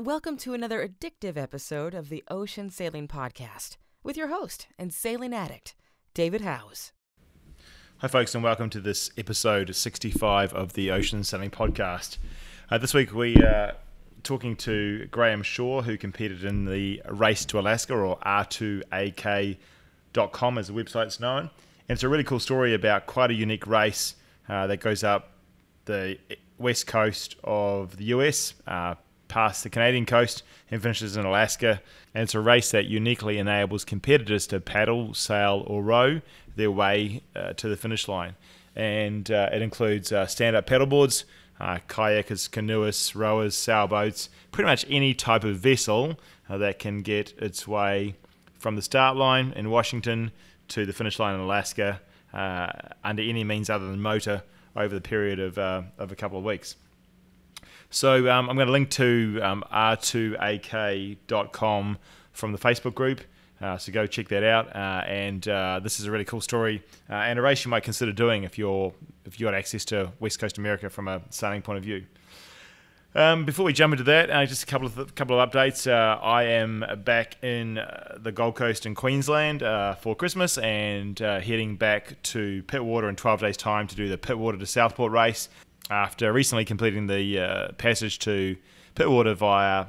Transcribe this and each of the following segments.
Welcome to another addictive episode of the Ocean Sailing Podcast with your host and sailing addict, David Howes. Hi, folks, and welcome to this episode 65 of the Ocean Sailing Podcast. Uh, this week we are talking to Graham Shaw, who competed in the Race to Alaska, or R2AK.com as the website's known. And it's a really cool story about quite a unique race uh, that goes up the west coast of the US, uh, past the Canadian coast, and finishes in Alaska. And it's a race that uniquely enables competitors to paddle, sail, or row their way uh, to the finish line. And uh, it includes uh, stand up paddleboards, uh, kayakers, canoeists, rowers, sailboats, pretty much any type of vessel uh, that can get its way from the start line in Washington to the finish line in Alaska uh, under any means other than motor over the period of, of a couple of weeks. So um, I'm going to link to um, r2ak.com from the Facebook group. Uh, so go check that out. Uh, and uh, this is a really cool story uh, and a race you might consider doing if you're if you got access to West Coast America from a sailing point of view. Um, before we jump into that, uh, just a couple of couple of updates. Uh, I am back in uh, the Gold Coast in Queensland uh, for Christmas and heading back to Pittwater in 12 days' time to do the Pittwater to Southport race. After recently completing the uh, passage to Pittwater via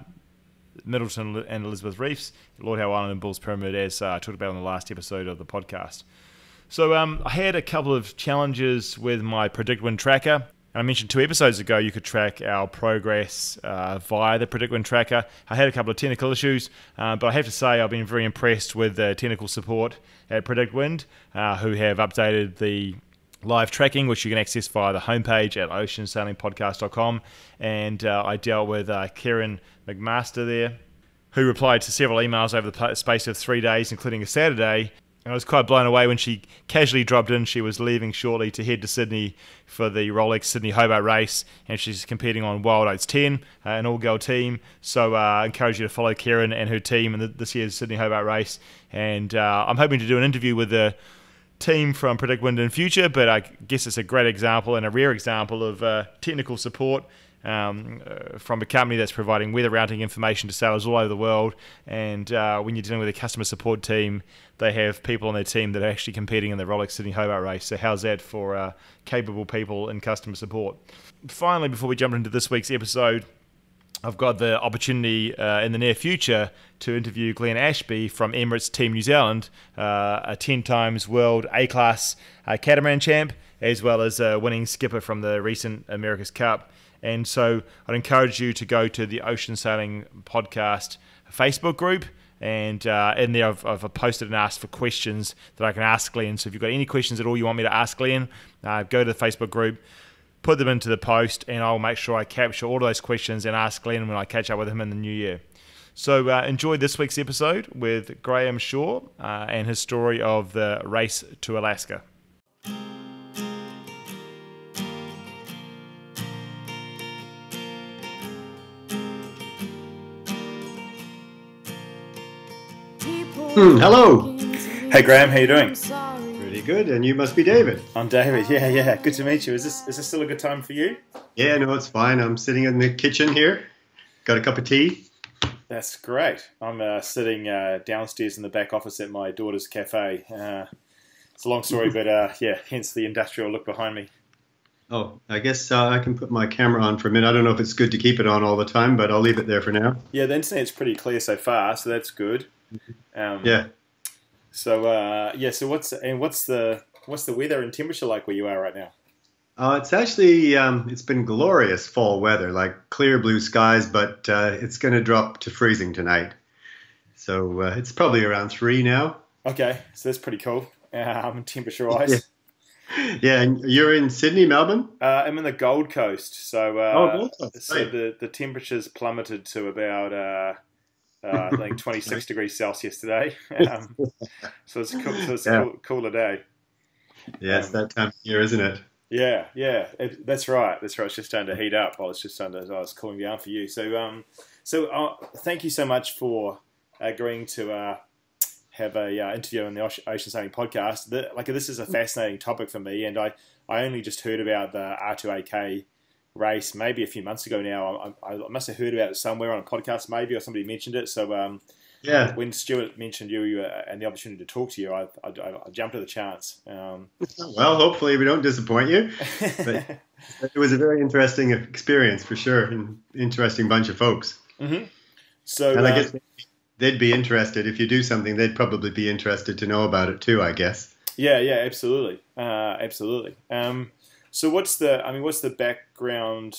Middleton and Elizabeth Reefs, Lord Howe Island and Bulls Pyramid, as I talked about in the last episode of the podcast. So um, I had a couple of challenges with my Predict Wind tracker. I mentioned two episodes ago you could track our progress uh, via the PredictWind tracker. I had a couple of technical issues, uh, but I have to say I've been very impressed with the technical support at PredictWind, uh, who have updated the live tracking, which you can access via the homepage at oceansailingpodcast.com. And uh, I dealt with uh, Kieran McMaster there, who replied to several emails over the space of three days, including a Saturday, And I was quite blown away when she casually dropped in. She was leaving shortly to head to Sydney for the Rolex Sydney Hobart race, and she's competing on Wild Oats 10, uh, an all girl team. So uh, I encourage you to follow Karen and her team in this year's Sydney Hobart race. And uh, I'm hoping to do an interview with the team from Predict Wind in future, but I guess it's a great example and a rare example of uh, technical support um, uh, from a company that's providing weather routing information to sailors all over the world. And uh, when you're dealing with a customer support team, they have people on their team that are actually competing in the Rolex Sydney Hobart race. So how's that for uh, capable people in customer support? Finally, before we jump into this week's episode, I've got the opportunity uh, in the near future to interview Glenn Ashby from Emirates Team New Zealand, uh, a 10 times world A class uh, catamaran champ, as well as a winning skipper from the recent America's Cup. And so I'd encourage you to go to the Ocean Sailing Podcast Facebook group. And uh, in there, I've, I've, posted and asked for questions that I can ask Glenn. So if you've got any questions at all you want me to ask Glenn, uh, go to the Facebook group, put them into the post, and I'll make sure I capture all of those questions and ask Glenn when I catch up with him in the new year. So uh, enjoy this week's episode with Graham Shaw uh, and his story of the race to Alaska. Hmm, hello. Hey Graham, how you doing? Good, and you must be David. I'm David. Yeah, yeah. Good to meet you. Is this is this still a good time for you? Yeah, no, it's fine. I'm sitting in the kitchen here. Got a cup of tea. That's great. I'm uh, sitting uh, downstairs in the back office at my daughter's cafe. Uh, it's a long story, but uh, yeah, hence the industrial look behind me. Oh, I guess uh, I can put my camera on for a minute. I don't know if it's good to keep it on all the time, but I'll leave it there for now. Yeah, the internet's pretty clear so far, so that's good. Um, yeah. So uh, yeah, so what's and what's the what's the weather and temperature like where you are right now? Uh, it's actually um, it's been glorious fall weather, like clear blue skies, but uh, it's going to drop to freezing tonight. So uh, it's probably around three now. Okay, so that's pretty cool. Um, temperature wise. Yeah. Yeah, and you're in Sydney, Melbourne. Uh, I'm in the Gold Coast, so uh, oh, Gold Coast. so the the temperatures plummeted to about uh, I think 26 degrees Celsius today. Um, so it's, cool, so it's yeah. a cool, cooler day. Yeah, it's um, that time of year, isn't it? Yeah, yeah, it, that's right. That's right. It's just starting to heat up while it's just starting to, I was cooling down for you. So, um, so uh, thank you so much for agreeing to uh, have a uh, interview on the Ocean Sailing podcast. The, like this is a fascinating topic for me, and I, I only just heard about the R2AK race maybe a few months ago now. I, I, must have heard about it somewhere on a podcast, maybe, or somebody mentioned it. So um, Yeah. when Stuart mentioned you uh, and the opportunity to talk to you, I, I, I jumped at the chance. Um, Well, hopefully we don't disappoint you. But it was a very interesting experience for sure, and interesting bunch of folks. so And I uh, guess they'd be interested if you do something. They'd probably be interested to know about it too. I guess. Yeah, yeah, absolutely, uh, absolutely. Um, so, what's the? I mean, what's the background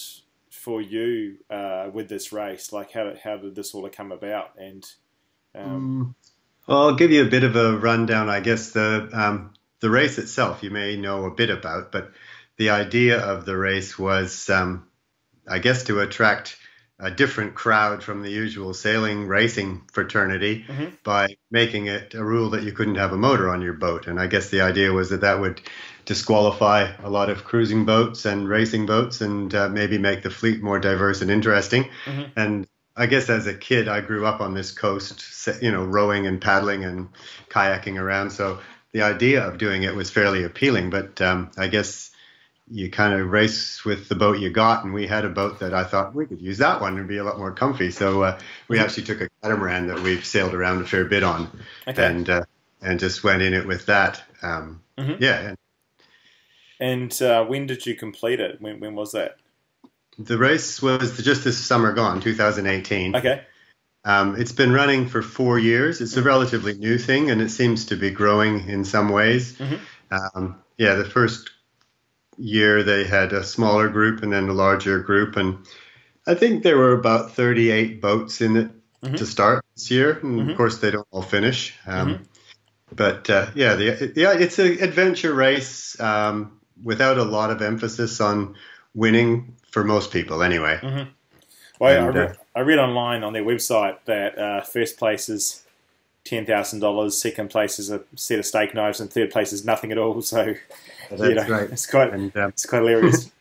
for you uh, with this race? Like, how did, how did this all come about? And um, Well, I'll give you a bit of a rundown. I guess the um, the race itself you may know a bit about, but the idea of the race was, um, I guess, to attract a different crowd from the usual sailing racing fraternity by making it a rule that you couldn't have a motor on your boat. And I guess the idea was that that would disqualify a lot of cruising boats and racing boats and uh, maybe make the fleet more diverse and interesting. And I guess as a kid, I grew up on this coast, you know, rowing and paddling and kayaking around. So the idea of doing it was fairly appealing. But um, I guess you kind of race with the boat you got, and we had a boat that I thought we could use that one and be a lot more comfy. So uh, we actually took a catamaran that we've sailed around a fair bit on, Okay. and uh, and just went in it with that. Um, Yeah, and and uh, when did you complete it? When when was that? the race was just this summer gone, 2018. Okay, Um, it's been running for four years. It's a relatively new thing, and it seems to be growing in some ways. Um, yeah, the first year they had a smaller group and then a larger group, and I think there were about 38 boats in it to start this year. And of course, they don't all finish. Um, But uh, yeah, the, yeah, it's an adventure race um, without a lot of emphasis on winning for most people, anyway. well, I, re- uh, I read online on their website that uh, first place is ten thousand dollars, second place is a set of steak knives, and third place is nothing at all. So you know, right. it's quite And um, it's quite hilarious.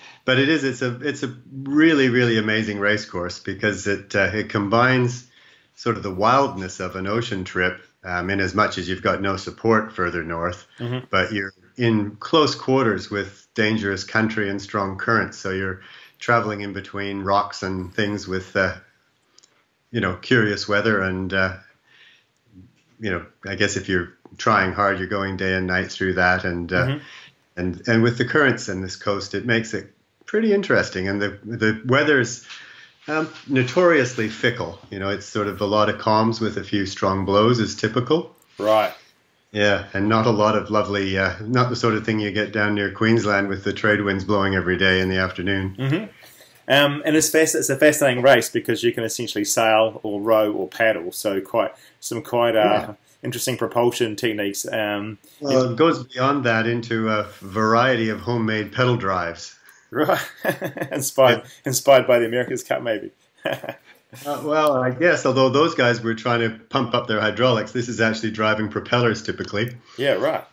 but it is it's a it's a really really amazing race course because it uh, it combines sort of the wildness of an ocean trip um, in as much as you've got no support further north but you're in close quarters with dangerous country and strong currents so you're traveling in between rocks and things with uh, you know curious weather and uh, you know I guess if you're trying hard you're going day and night through that and uh, and and with the currents in this coast, it makes it pretty interesting. And the the weather's um, notoriously fickle. You know, it's sort of a lot of calms with a few strong blows is typical. right. Yeah, and not a lot of lovely, uh, not the sort of thing you get down near Queensland with the trade winds blowing every day in the afternoon. Um, and it's fast, it's a fascinating race because you can essentially sail or row or paddle. So quite some quite uh, interesting propulsion techniques. Um, Well, it goes beyond that into a variety of homemade pedal drives. right, inspired inspired by the America's Cup, maybe. Uh, well, I guess, although those guys were trying to pump up their hydraulics, this is actually driving propellers typically. yeah, right.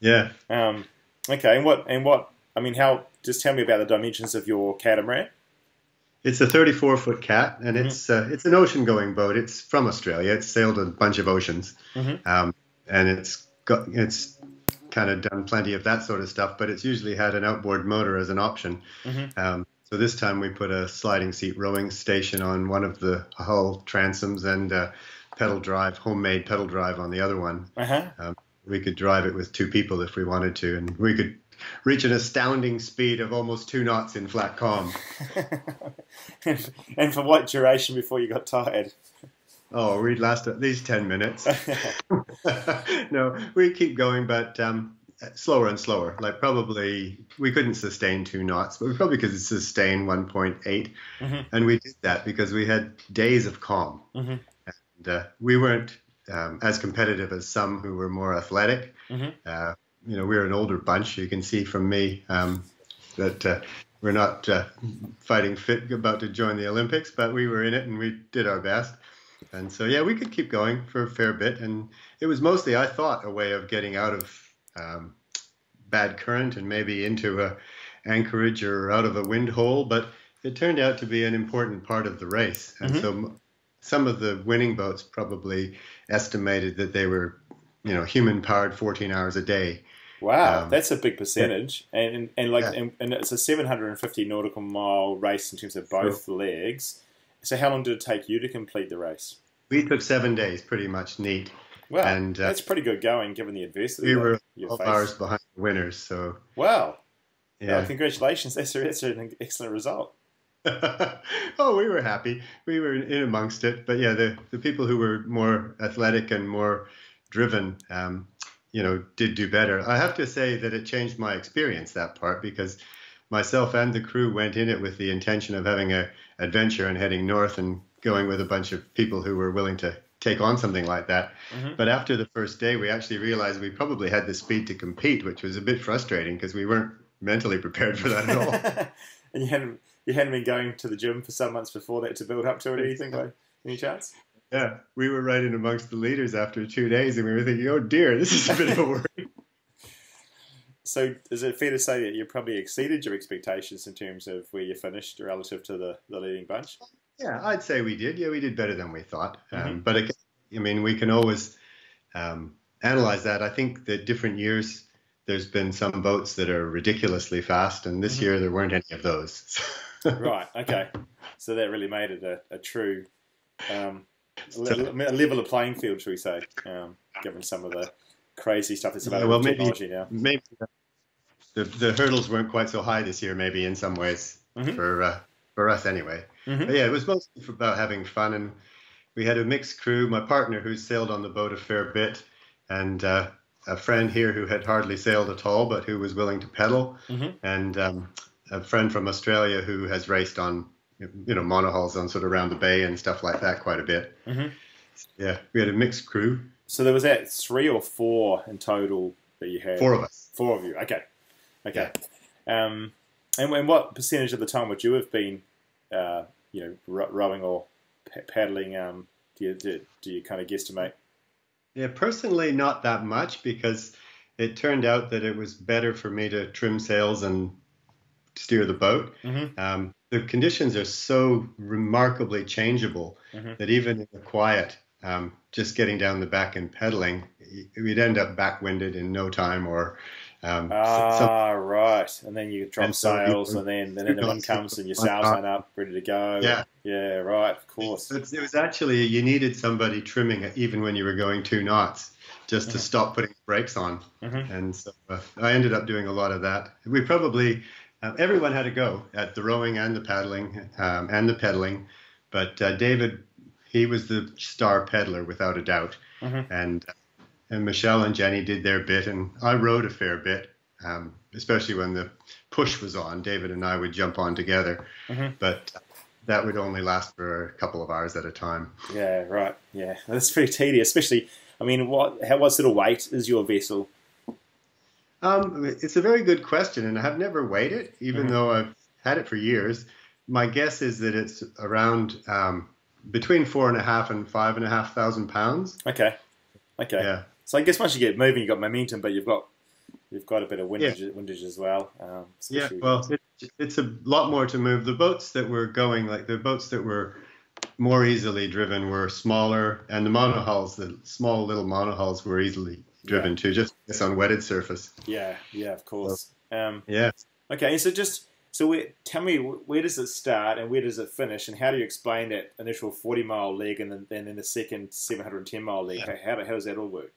Yeah. Um, okay, and what and what? I mean, how? Just tell me about the dimensions of your catamaran. It's a 34 foot cat, and it's uh, it's an ocean going boat. It's from Australia. It's sailed a bunch of oceans, um, and it's got it's kind of done plenty of that sort of stuff. But it's usually had an outboard motor as an option. Um, so this time we put a sliding seat rowing station on one of the hull transoms and uh, pedal drive, homemade pedal drive on the other one. Uh huh. Um, we could drive it with two people if we wanted to, and we could reach an astounding speed of almost two knots in flat calm. and for what duration before you got tired? Oh, we'd last at least 10 minutes. no, we keep going, but um, slower and slower. Like, probably we couldn't sustain two knots, but we probably could sustain 1.8. And we did that because we had days of calm. And uh, we weren't um, as competitive as some who were more athletic. Uh, you know, we're an older bunch. You can see from me um, that uh, we're not uh, fighting fit about to join the Olympics, but we were in it and we did our best. And so, yeah, we could keep going for a fair bit. And it was mostly, I thought, a way of getting out of um, bad current and maybe into a anchorage or out of a wind hole. But it turned out to be an important part of the race. And so, some of the winning boats probably estimated that they were, you know, human powered 14 hours a day. Wow, Um, that's a big percentage, and and, and like Yeah. and, and it's a 750 nautical mile race in terms of both legs. So how long did it take you to complete the race? We took seven days, pretty much neat. Wow, And, uh, that's pretty good going given the adversity. We that were you 12 faced. hours behind the winners, so Wow, yeah. Well, congratulations! That's, a, that's an excellent result. oh, we were happy. We were in amongst it. But yeah, the, the people who were more athletic and more driven, um, you know, did do better. I have to say that it changed my experience, that part, because myself and the crew went in it with the intention of having a adventure and heading north and going with a bunch of people who were willing to take on something like that. Mhm. But after the first day, we actually realized we probably had the speed to compete, which was a bit frustrating because we weren't mentally prepared for that at all. and you hadn't you hadn't been going to the gym for some months before that to build up to it or anything by any chance? Yeah, we were right in amongst the leaders after two days, and we were thinking, "Oh dear, this is a bit of a worry." So is it fair to say that you probably exceeded your expectations in terms of where you finished relative to the, the leading bunch? Yeah, I'd say we did. Yeah, we did better than we thought. Um, Mhm. But again, I mean, we can always um, analyze that. I think that different years, there's been some boats that are ridiculously fast, and this Mhm. year there weren't any of those. right. Okay. So that really made it a, a true um, a level of playing field, should we say? Um, given some of the crazy stuff that's Yeah, about well, with maybe- technology now. maybe the, the hurdles weren't quite so high this year, maybe in some ways Mhm. for uh, for us anyway. Mhm. But yeah, it was mostly about having fun, and we had a mixed crew. My partner, who sailed on the boat a fair bit, and uh, a friend here who had hardly sailed at all, but who was willing to pedal, Mhm. and um, a friend from Australia who has raced on, you know, monohulls on sort of around the bay and stuff like that quite a bit. Mhm. Yeah, we had a mixed crew, So there was that three or four in total that you had. four of us. Four of you. Okay. Okay. Um, and, and what percentage of the time would you have been, uh, you know, ro- rowing or pa- paddling? Um, do you do, do you kind of guesstimate? Yeah, personally, not that much because it turned out that it was better for me to trim sails and steer the boat. Mhm. Um, the conditions are so remarkably changeable Mhm. that even in the quiet, um, just getting down the back and pedaling, we'd end up backwinded in no time or. Um, so- so- Ah, right. And then you drop And so sails, and then then the wind comes, and your sails line up, ready to go. Yeah. Yeah. Right. Of course. It's- it was actually you needed somebody trimming it even when you were going two knots just to Mhm. stop putting brakes on Mhm. and so uh, i ended up doing a lot of that we probably um, everyone had to go at the rowing and the paddling um, and the pedaling but uh, david he was the star peddler without a doubt Mhm. and and michelle and jenny did their bit and i rowed a fair bit um, especially when the push was on david and i would jump on together Mhm. but that would only last for a couple of hours at a time Yeah. Right. Yeah. That's pretty tedious, especially. I mean, what? How? What sort of weight is your vessel? Um, it's a very good question, and I have never weighed it, even Mhm. though I've had it for years. My guess is that it's around um, between four and a half and five and a half thousand pounds. Okay. Okay. Yeah, So I guess once you get moving, you've got momentum, but you've got you've got a bit of windage, windage as well. Um, yeah. Well, it, it's a lot more to move. The boats that were going, like the boats that were more easily driven, were smaller, and the monohulls, the small little monohulls, were easily driven too, just on wetted surface. yeah, yeah, of course. Um, Yeah. okay, so just so where, tell me where does it start and where does it finish, and how do you explain that initial forty mile leg and then, and then the second seven hundred and ten mile leg? How, how, how does that all work?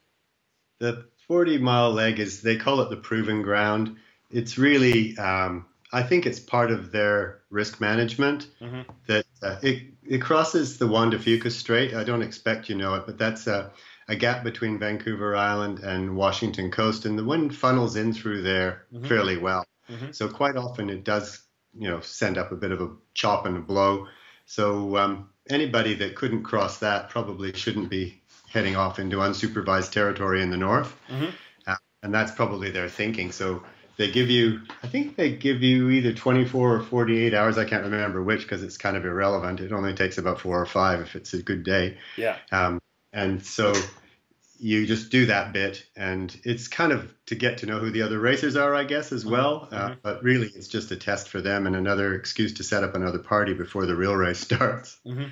The 40 mile leg is, they call it the proving ground. It's really, um, I think it's part of their risk management Mhm. that uh, it, it crosses the Juan de Fuca Strait. I don't expect you know it, but that's a, a gap between Vancouver Island and Washington coast, and the wind funnels in through there Mhm. fairly well. Mhm. So quite often it does, you know, send up a bit of a chop and a blow. So um, anybody that couldn't cross that probably shouldn't be heading off into unsupervised territory in the north. Mhm. Uh, and that's probably their thinking. So they give you, I think they give you either 24 or 48 hours. I can't remember which because it's kind of irrelevant. It only takes about four or five if it's a good day. Yeah, Um, and so you just do that bit, and it's kind of to get to know who the other racers are, I guess, as well. Uh, mhm. but really, it's just a test for them and another excuse to set up another party before the real race starts. Mhm.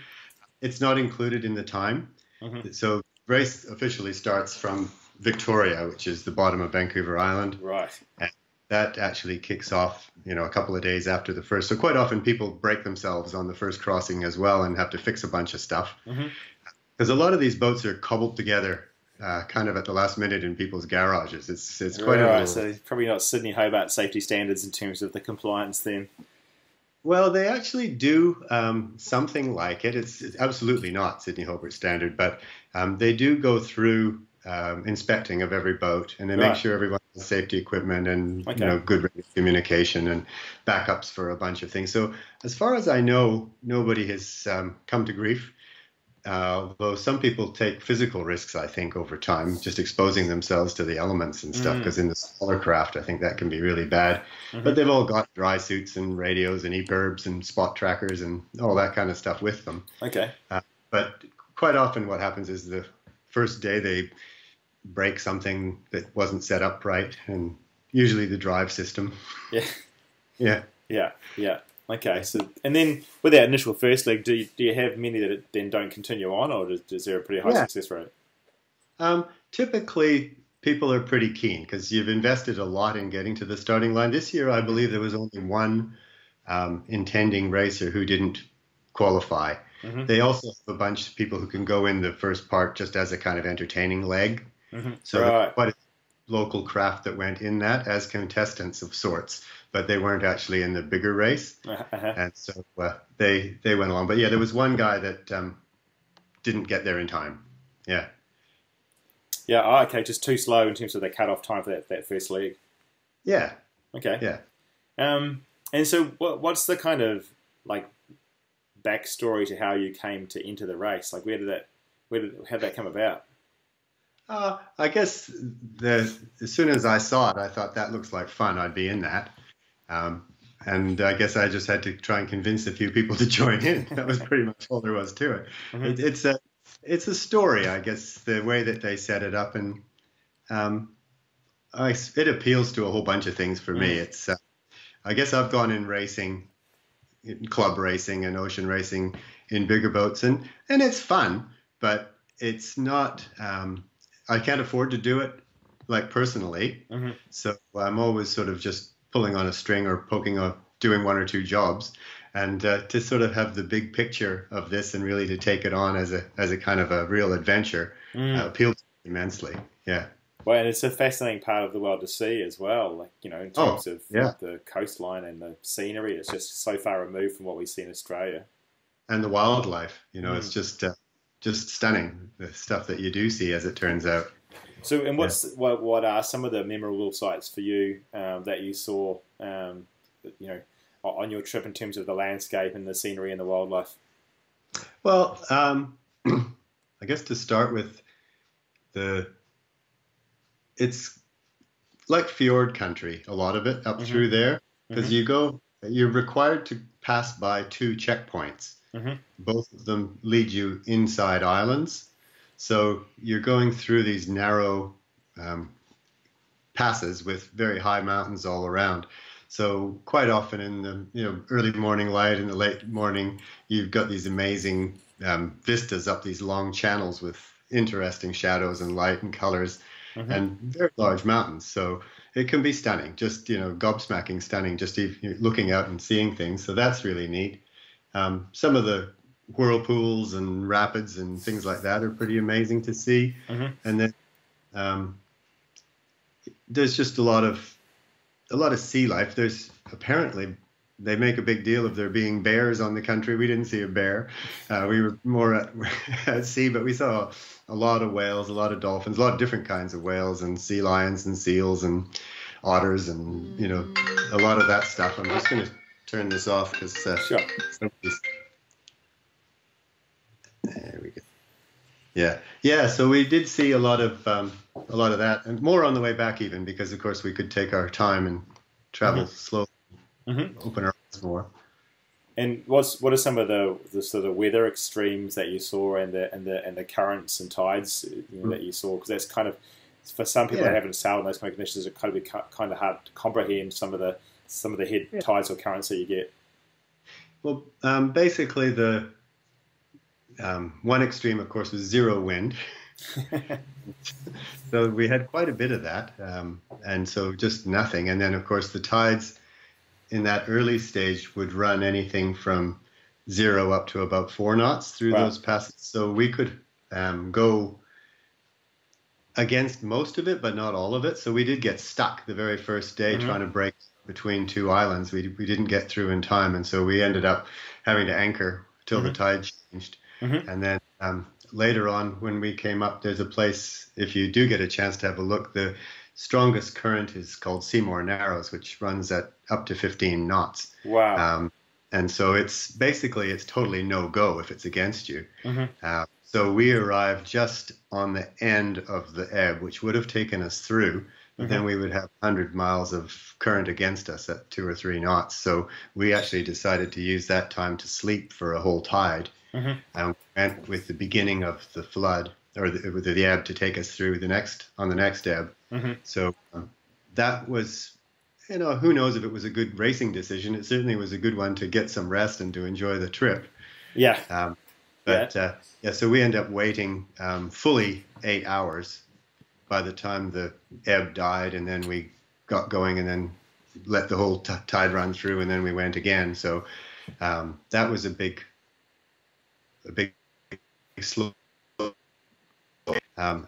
It's not included in the time. Mhm. So race officially starts from Victoria, which is the bottom of Vancouver Island. Right. That actually kicks off, you know, a couple of days after the first. So quite often people break themselves on the first crossing as well and have to fix a bunch of stuff. Mhm. Because a lot of these boats are cobbled together, uh, kind of at the last minute in people's garages. It's it's quite right. a So probably not Sydney Hobart safety standards in terms of the compliance then. Well, they actually do um, something like it. It's, it's absolutely not Sydney Hobart standard, but um, they do go through um, inspecting of every boat, and they Right. make sure everyone has safety equipment and Okay. you know good communication and backups for a bunch of things. So, as far as I know, nobody has um, come to grief. Uh, although some people take physical risks, I think, over time, just exposing themselves to the elements and stuff. Mm. Because in the smaller craft, I think that can be really bad. Mhm. But they've all got dry suits and radios and EPIRBs and spot trackers and all that kind of stuff with them. Okay. But quite often, what happens is the first day they break something that wasn't set up right, and usually the drive system. Yeah. Yeah. Yeah. Yeah. Okay. So and then with that initial first leg, do you, do you have many that then don't continue on, or is, is there a pretty high Yeah. success rate? Um, typically, people are pretty keen because you've invested a lot in getting to the starting line. This year, I believe there was only one um, intending racer who didn't qualify. Mhm. They also have a bunch of people who can go in the first part just as a kind of entertaining leg. Mhm. So Right. quite a local craft that went in that as contestants of sorts, but they weren't actually in the bigger race, Uh-huh. and so uh, they they went along. But yeah, there was one guy that um, didn't get there in time. Yeah. Yeah. Oh, okay. Just too slow in terms of the cut-off time for that, that first leg. Yeah. Okay. Yeah. Um, and so, what, what's the kind of like backstory to how you came to enter the race? Like, where did that, where did, how did that come about? Uh, I guess the, as soon as I saw it, I thought that looks like fun. I'd be in that. Um, and I guess I just had to try and convince a few people to join in. That was pretty much all there was to it. Mhm. it it's a it's a story, I guess, the way that they set it up, and um, I, it appeals to a whole bunch of things for me. Mm. It's uh, I guess I've gone in racing, in club racing and ocean racing in bigger boats, and and it's fun, but it's not. Um, I can't afford to do it like personally, Mhm. so I'm always sort of just pulling on a string or poking on doing one or two jobs, and uh, to sort of have the big picture of this and really to take it on as a as a kind of a real adventure Mm. uh, appealed immensely. Yeah. Well, and it's a fascinating part of the world to see as well. Like you know, in Oh, terms of yeah. the coastline and the scenery, it's just so far removed from what we see in Australia. and the wildlife. You know, Mm. it's just uh, just stunning the stuff that you do see as it turns out. So, and what's what, what are some of the memorable sites for you um, that you saw, um, you know, on your trip in terms of the landscape and the scenery and the wildlife? Well, um, I guess to start with, the it's like fjord country, a lot of it up Mhm. through there, because Mhm. you go, you're required to pass by two checkpoints. Mhm. Both of them lead you inside islands, so you're going through these narrow um, passes with very high mountains all around. So quite often in the you know early morning light and the late morning, you've got these amazing um, vistas up these long channels with interesting shadows and light and colors Mhm. and very large mountains. So it can be stunning, just you know gobsmacking stunning, just even looking out and seeing things. So that's really neat. Um, some of the whirlpools and rapids and things like that are pretty amazing to see. Mhm. And then um, there's just a lot of a lot of sea life. There's apparently they make a big deal of there being bears on the country. We didn't see a bear. Uh, we were more at, at sea, but we saw a lot of whales, a lot of dolphins, a lot of different kinds of whales, and sea lions and seals and otters, and you know a lot of that stuff. I'm just going to turn this off because uh, Sure. somebody's- There we go. Yeah, yeah. So we did see a lot of um, a lot of that, and more on the way back, even because of course we could take our time and travel slowly, Mhm. open our eyes more. And what's what are some of the, the sort of weather extremes that you saw and the and the and the currents and tides you know, that you saw? Because that's kind of for some people Yeah. that haven't sailed in those kind of conditions, it kind of be kind of hard to comprehend some of the some of the head Yeah. tides or currents that you get. Well, um, basically the um, one extreme, of course, was zero wind. so we had quite a bit of that, um, and so just nothing. And then, of course, the tides in that early stage would run anything from zero up to about four knots through Wow. those passes. So we could um, go against most of it, but not all of it. So we did get stuck the very first day Mhm. trying to break between two islands. We, we didn't get through in time, and so we ended up having to anchor till the tide changed. Mhm. And then um, later on, when we came up, there's a place, if you do get a chance to have a look, the strongest current is called Seymour Narrows, which runs at up to 15 knots. Wow. Um, and so it's basically it's totally no go if it's against you. Mhm. Uh, so we arrived just on the end of the ebb, which would have taken us through, but then we would have 100 miles of current against us at two or three knots. So we actually decided to use that time to sleep for a whole tide, Mhm. and went with the beginning of the flood or the, with the ebb to take us through the next on the next ebb. Mhm. So um, that was you know, who knows if it was a good racing decision. It certainly was a good one to get some rest and to enjoy the trip. yeah. Um, but yeah. Uh, yeah, so we end up waiting um, fully eight hours by the time the ebb died, and then we got going, and then let the whole t- tide run through, and then we went again. So um, that was a big, a big, slow. Um,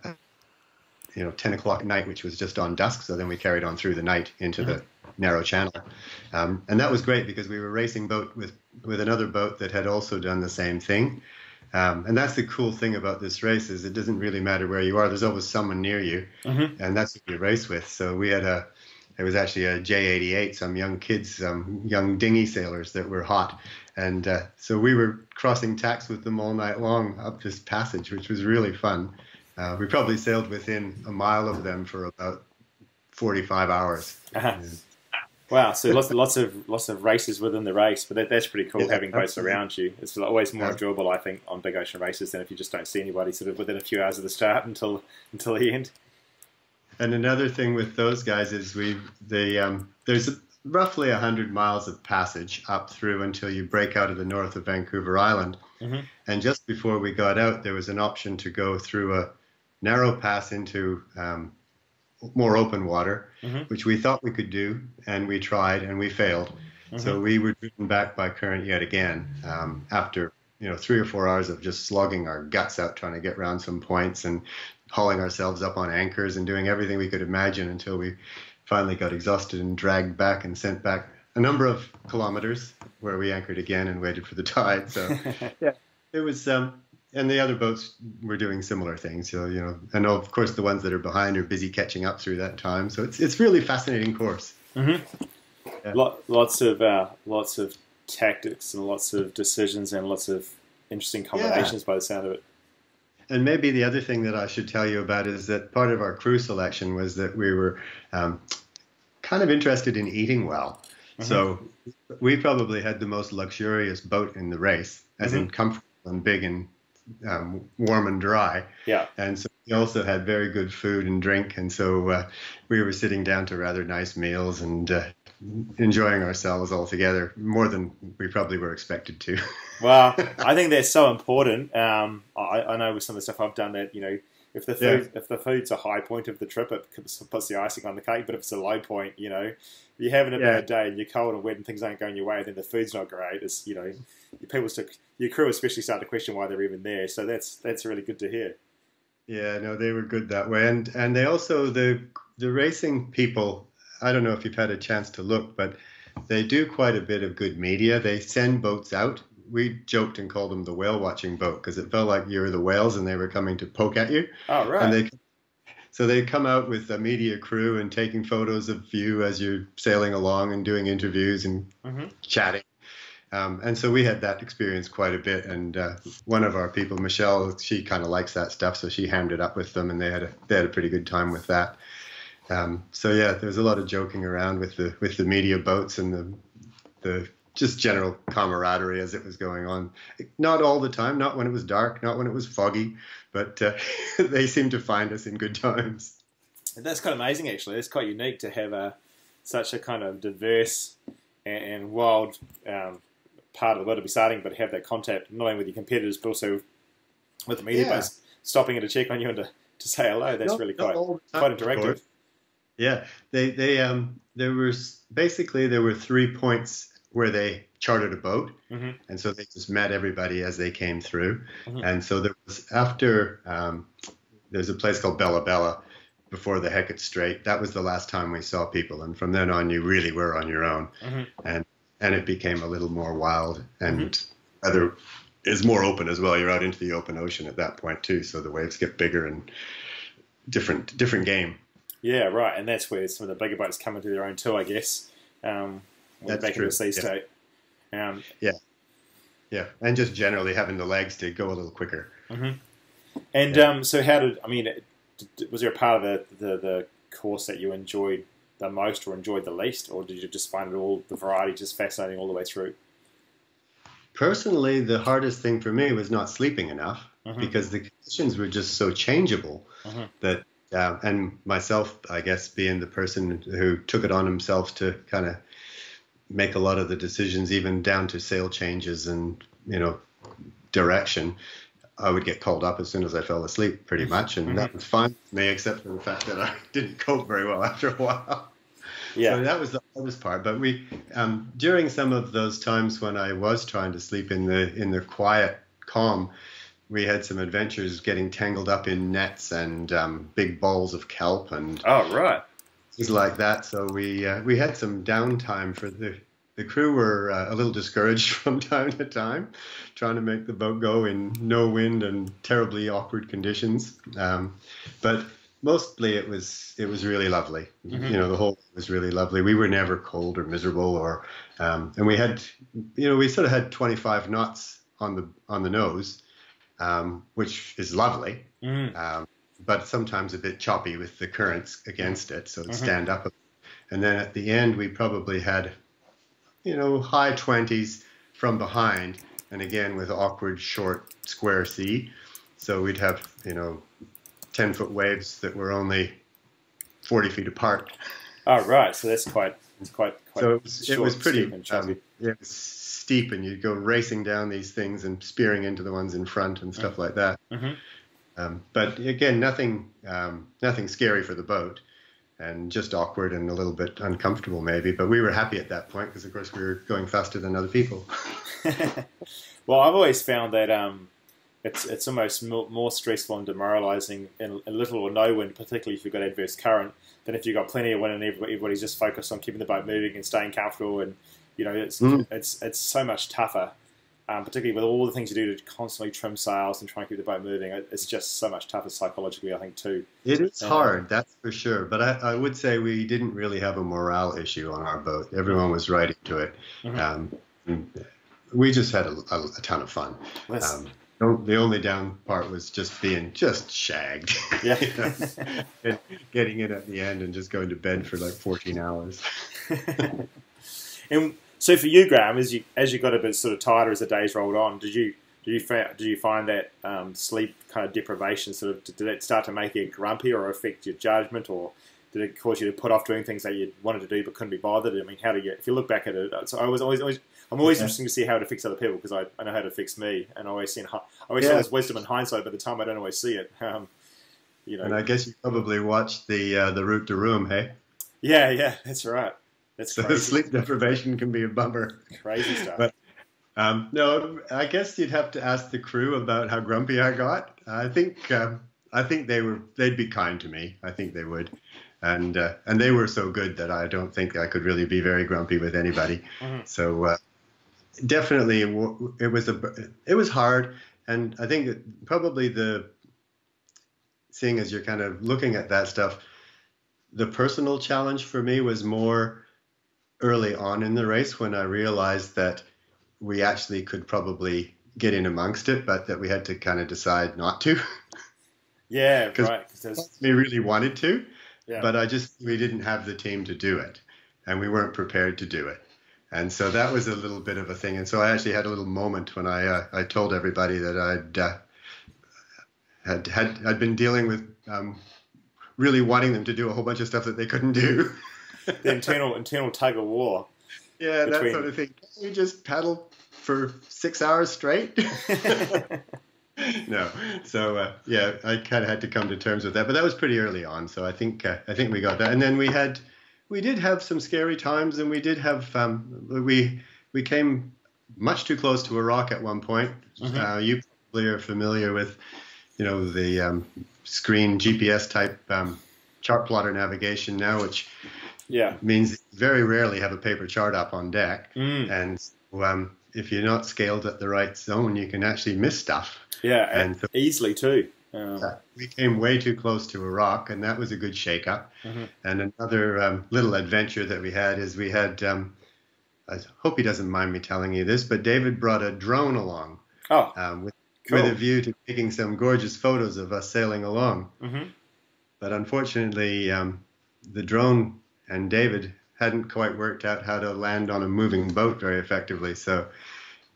you know, 10 o'clock at night, which was just on dusk. So then we carried on through the night into the narrow channel. Um, and that was great because we were racing boat with, with another boat that had also done the same thing. Um, and that's the cool thing about this race is it doesn't really matter where you are. There's always someone near you, Mhm. and that's who you race with. So we had a, it was actually a J88, some young kids, some young dinghy sailors that were hot, and uh, so we were crossing tacks with them all night long up this passage, which was really fun. Uh, we probably sailed within a mile of them for about 45 hours. Uh-huh. Wow. So lots, lots of lots of races within the race, but that, that's pretty cool Yeah, having boats around you. It's always more enjoyable, I think, on big ocean races than if you just don't see anybody sort of within a few hours of the start until until the end. And another thing with those guys is we they um, there's roughly hundred miles of passage up through until you break out of the north of Vancouver Island. Mhm. And just before we got out, there was an option to go through a narrow pass into um, more open water, Mhm. which we thought we could do, and we tried and we failed. So we were driven back by current yet again um, after you know three or four hours of just slogging our guts out trying to get around some points and hauling ourselves up on anchors and doing everything we could imagine until we finally got exhausted and dragged back and sent back a number of kilometers where we anchored again and waited for the tide. So yeah, it was. Um, and the other boats were doing similar things. So you know, and of course the ones that are behind are busy catching up through that time. So it's it's really fascinating course. Lot, lots of uh, lots of tactics and lots of decisions and lots of interesting combinations by the sound of it. And maybe the other thing that I should tell you about is that part of our crew selection was that we were um, kind of interested in eating well. So we probably had the most luxurious boat in the race, as in comfortable and big and um, warm and dry. Yeah. And so we also had very good food and drink. And so uh, we were sitting down to rather nice meals and uh, enjoying ourselves all together more than we probably were expected to. Well, I think they're so important. Um, I, I know with some of the stuff I've done that you know if the food if the food's a high point of the trip, it puts the icing on the cake. But if it's a low point, you know, if you're having a Yeah. bad day and you're cold and wet and things aren't going your way, then the food's not great. It's you know, your people start, your crew especially start to question why they're even there. So that's that's really good to hear. Yeah, no, they were good that way, and and they also the the racing people. I don't know if you've had a chance to look, but they do quite a bit of good media. They send boats out. We joked and called them the whale watching boat because it felt like you were the whales and they were coming to poke at you. Oh right. And they so they come out with a media crew and taking photos of you as you're sailing along and doing interviews and Mhm. chatting. Um, and so we had that experience quite a bit. And uh, one of our people, Michelle, she kind of likes that stuff, so she hammed it up with them, and they had a they had a pretty good time with that. Um, so yeah, there was a lot of joking around with the with the media boats and the the just general camaraderie as it was going on. Not all the time, not when it was dark, not when it was foggy, but uh, they seemed to find us in good times. And that's quite amazing, actually. It's quite unique to have a such a kind of diverse and, and wild um, part of the world to be starting, but have that contact not only with your competitors but also with the media Yeah. stopping at a check on you and to, to say hello. That's Not- really quite quite interactive. Yeah, they they um there was basically there were three points where they chartered a boat, Mhm. and so they just met everybody as they came through, Mhm. and so there was after um, there's a place called Bella Bella before the Hecate Strait. That was the last time we saw people, and from then on you really were on your own, Mhm. and and it became a little more wild and other is more open as well. You're out into the open ocean at that point too, so the waves get bigger and different different game. Yeah, right. And that's where some of the bigger boats come into their own too, I guess. Um, That's back to true, the sea yeah. state. Um, Yeah, and just generally having the legs to go a little quicker. and Yeah. um, so, how did I mean? Was there a part of the, the the course that you enjoyed the most, or enjoyed the least, or did you just find it all the variety just fascinating all the way through? Personally, the hardest thing for me was not sleeping enough Mhm. because the conditions were just so changeable Mhm. that, uh, and myself, I guess, being the person who took it on himself to kind of make a lot of the decisions, even down to sail changes and you know direction. I would get called up as soon as I fell asleep, pretty much, and that was fine with me, except for the fact that I didn't cope very well after a while. Yeah, So that was the hardest part. But we, um, during some of those times when I was trying to sleep in the in the quiet calm, we had some adventures getting tangled up in nets and um, big balls of kelp and Oh, right. things like that. So we uh, we had some downtime for the the crew were uh, a little discouraged from time to time, trying to make the boat go in no wind and terribly awkward conditions. Um, but mostly it was it was really lovely. Mhm. You know, the whole was really lovely. We were never cold or miserable, or um, and we had you know we sort of had 25 knots on the on the nose, um, which is lovely Mm. um, but sometimes a bit choppy with the currents against it, so it Mhm. stand up. And then at the end, we probably had, you know, high 20s from behind, and again with awkward, short, square sea. So we'd have, you know, 10 foot waves that were only 40 feet apart. Oh, right. So that's quite, it's quite, quite so it was, it was pretty choppy. um, yeah, it was steep, and you'd go racing down these things and spearing into the ones in front and stuff like that. Mhm. Um, but again, nothing, um, nothing scary for the boat, and just awkward and a little bit uncomfortable maybe. But we were happy at that point because, of course, we were going faster than other people. well, I've always found that um, it's it's almost more, more stressful and demoralising in, in little or no wind, particularly if you've got adverse current, than if you've got plenty of wind and everybody's just focused on keeping the boat moving and staying comfortable. And you know, it's Mm. it's it's so much tougher, um, particularly with all the things you do to constantly trim sails and try and keep the boat moving. It- It's just so much tougher psychologically, I think, too. It is Yeah. hard, that's for sure. But I, I would say we didn't really have a morale issue on our boat. Everyone was right into it. Mhm. Um, we just had a, a, a ton of fun. Um, the only down part was just being just shagged. Yeah. You know, and getting in at the end and just going to bed for like 14 hours. and so for you, Graham, as you as you got a bit sort of tighter as the days rolled on, did you did you fa- did you find that um, sleep kind of deprivation sort of did it start to make you grumpy or affect your judgment, or did it cause you to put off doing things that you wanted to do but couldn't be bothered? I mean, how do you if you look back at it? So I was always always I'm always Yeah. interested to see how it affects other people because I, I know how to fix me, and I always see in, I always Yeah. this wisdom in hindsight, but the time I don't always see it. Um, you know, And I guess you probably watched the uh, the Route du Rhum, hey? yeah, yeah, that's right. That's So sleep deprivation can be a bummer. crazy stuff. But- Um, no, I guess you'd have to ask the crew about how grumpy I got. I think um, I think they were they'd be kind to me. I think they would, and uh, and they were so good that I don't think I could really be very grumpy with anybody. Mhm. So uh, definitely, it it was a it was hard, and I think that probably the seeing as you're kind of looking at that stuff, the personal challenge for me was more early on in the race when I realized that we actually could probably get in amongst it, but that we had to kind of decide not to. yeah, 'Cause- right. 'cause we really wanted to, Yeah. but I just we didn't have the team to do it, and we weren't prepared to do it. And so that was a little bit of a thing. And so I actually had a little moment when I uh, I told everybody that I'd uh, had had I'd been dealing with um, really wanting them to do a whole bunch of stuff that they couldn't do. the internal internal tug of war. Yeah, that sort of thing. Can you just paddle for six hours straight? no. So uh, yeah, I kind of had to come to terms with that, but that was pretty early on. So I think uh, I think we got that, and then we had we did have some scary times, and we did have um, we we came much too close to a rock at one point. Mm-hmm. Uh, you probably are familiar with you know the um, screen GPS type um, chart plotter navigation now, which Yeah. means very rarely have a paper chart up on deck, Mm. and um, if you're not scaled at the right zone, you can actually miss stuff. Yeah, And so- easily too. Um, We came way too close to a rock, and that was a good shake-up. Mhm. And another um, little adventure that we had is we had. Um, I hope he doesn't mind me telling you this, but David brought a drone along oh, um, with, Cool. with a view to taking some gorgeous photos of us sailing along. hmm But unfortunately, um, the drone and David hadn't quite worked out how to land on a moving boat very effectively. So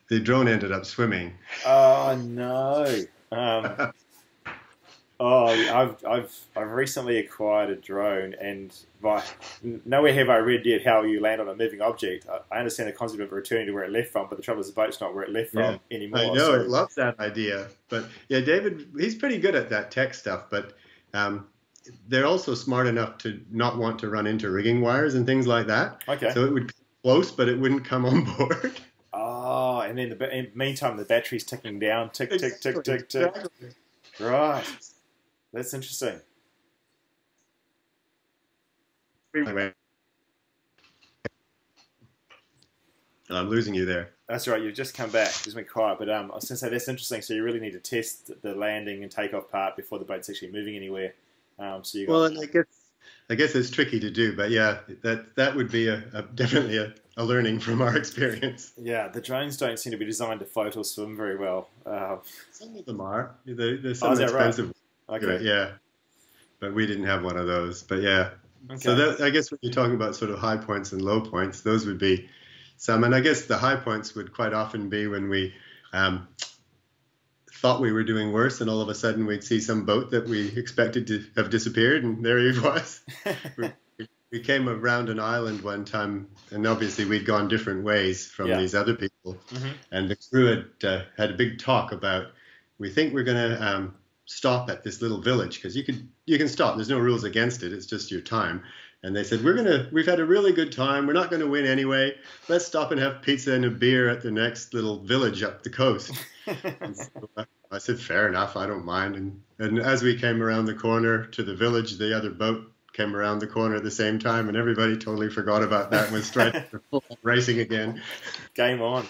the drone ended up swimming. oh no. Um, oh, I've I've I've recently acquired a drone, and by nowhere have I read yet how you land on a moving object. I, I understand the concept of returning to where it left from, but the trouble is the boat's not where it left from anymore. I know, so- it loves that idea. But yeah, David, he's pretty good at that tech stuff. But um, they're also smart enough to not want to run into rigging wires and things like that. okay. So it would come close, but it wouldn't come on board. oh, and then the in the meantime the battery's ticking down, tick tick tick tick tick. Exactly. Right. That's interesting. Anyway. I'm losing you there. That's right. You've just come back. Just went quiet. But um, I was going to say that's interesting. So you really need to test the landing and takeoff part before the boat's actually moving anywhere. Um, so you got Well, and I guess I guess it's tricky to do, but yeah, that that would be a, a definitely a, a learning from our experience. yeah. The drones don't seem to be designed to or swim very well. Uh, Some of them are. There's Oh, some is that right? okay. Yeah, but we didn't have one of those. But yeah, Okay. so that, I guess when you're talking about sort of high points and low points, those would be some. And I guess the high points would quite often be when we um, thought we were doing worse, and all of a sudden we'd see some boat that we expected to have disappeared, and there he was. we came around an island one time, and obviously we'd gone different ways from Yeah. these other people. Mhm. And the crew had uh, had a big talk about, we think we're going to um, stop at this little village because you could you can stop. There's no rules against it. It's just your time. And they said we're gonna we've had a really good time. We're not going to win anyway. Let's stop and have pizza and a beer at the next little village up the coast. So I said, fair enough, I don't mind. And, and as we came around the corner to the village, the other boat came around the corner at the same time, and everybody totally forgot about that and was straight racing again. Game on.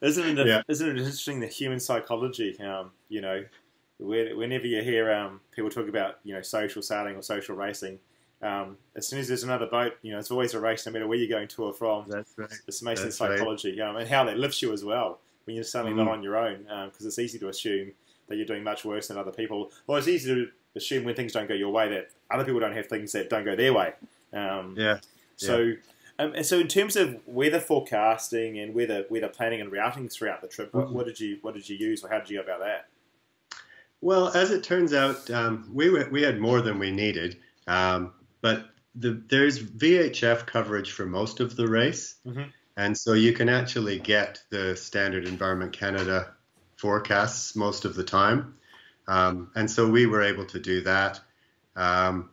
Isn't it? Yeah. Isn't it interesting the human psychology? Um, you know, whenever you hear um, people talk about you know social sailing or social racing, um, as soon as there's another boat, you know, it's always a race, no matter where you're going to or from. That's right. It's amazing That's right. psychology, um, and how that lifts you as well when you're suddenly not Mm. on your own. Because it's easy to assume that you're doing much worse than other people, or it's easy to assume when things don't go your way that other people don't have things that don't go their way. Um, Yeah. so, um, and so in terms of weather forecasting and weather weather planning and routing throughout the trip, what, Mhm. what did you what did you use, or how did you go about that? Well, as it turns out, um, we we had more than we needed, um, but the, there's VHF coverage for most of the race, Mhm. and so you can actually get the standard Environment Canada forecasts most of the time, um, and so we were able to do that. Um,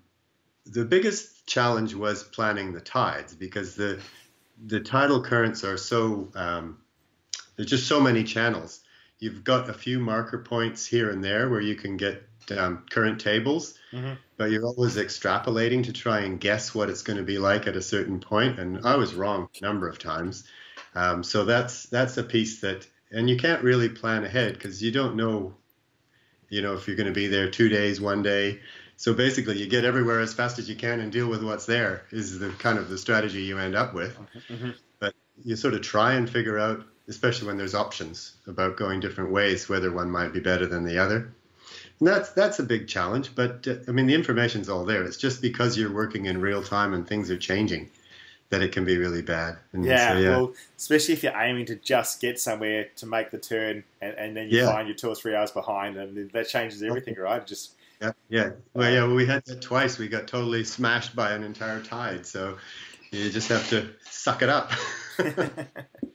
the biggest challenge was planning the tides because the the tidal currents are so um, there's just so many channels you've got a few marker points here and there where you can get um, current tables, Mhm. but you're always extrapolating to try and guess what it's going to be like at a certain point. And I was wrong a number of times. Um, so that's that's a piece that, and you can't really plan ahead because you don't know, you know, if you're going to be there two days, one day. So basically, you get everywhere as fast as you can and deal with what's there. Is the kind of the strategy you end up with Mhm. you sort of try and figure out, especially when there's options about going different ways, whether one might be better than the other. And that's that's a big challenge. But uh, I mean, the information's all there. It's just because you're working in real time and things are changing that it can be really bad. And Yeah, so, yeah. well, especially if you're aiming to just get somewhere to make the turn, and, and then you Yeah. find you're two or three hours behind, and that changes everything, right? It Just yeah, yeah. Well, yeah. Well, we had that twice. We got totally smashed by an entire tide. So you just have to suck it up.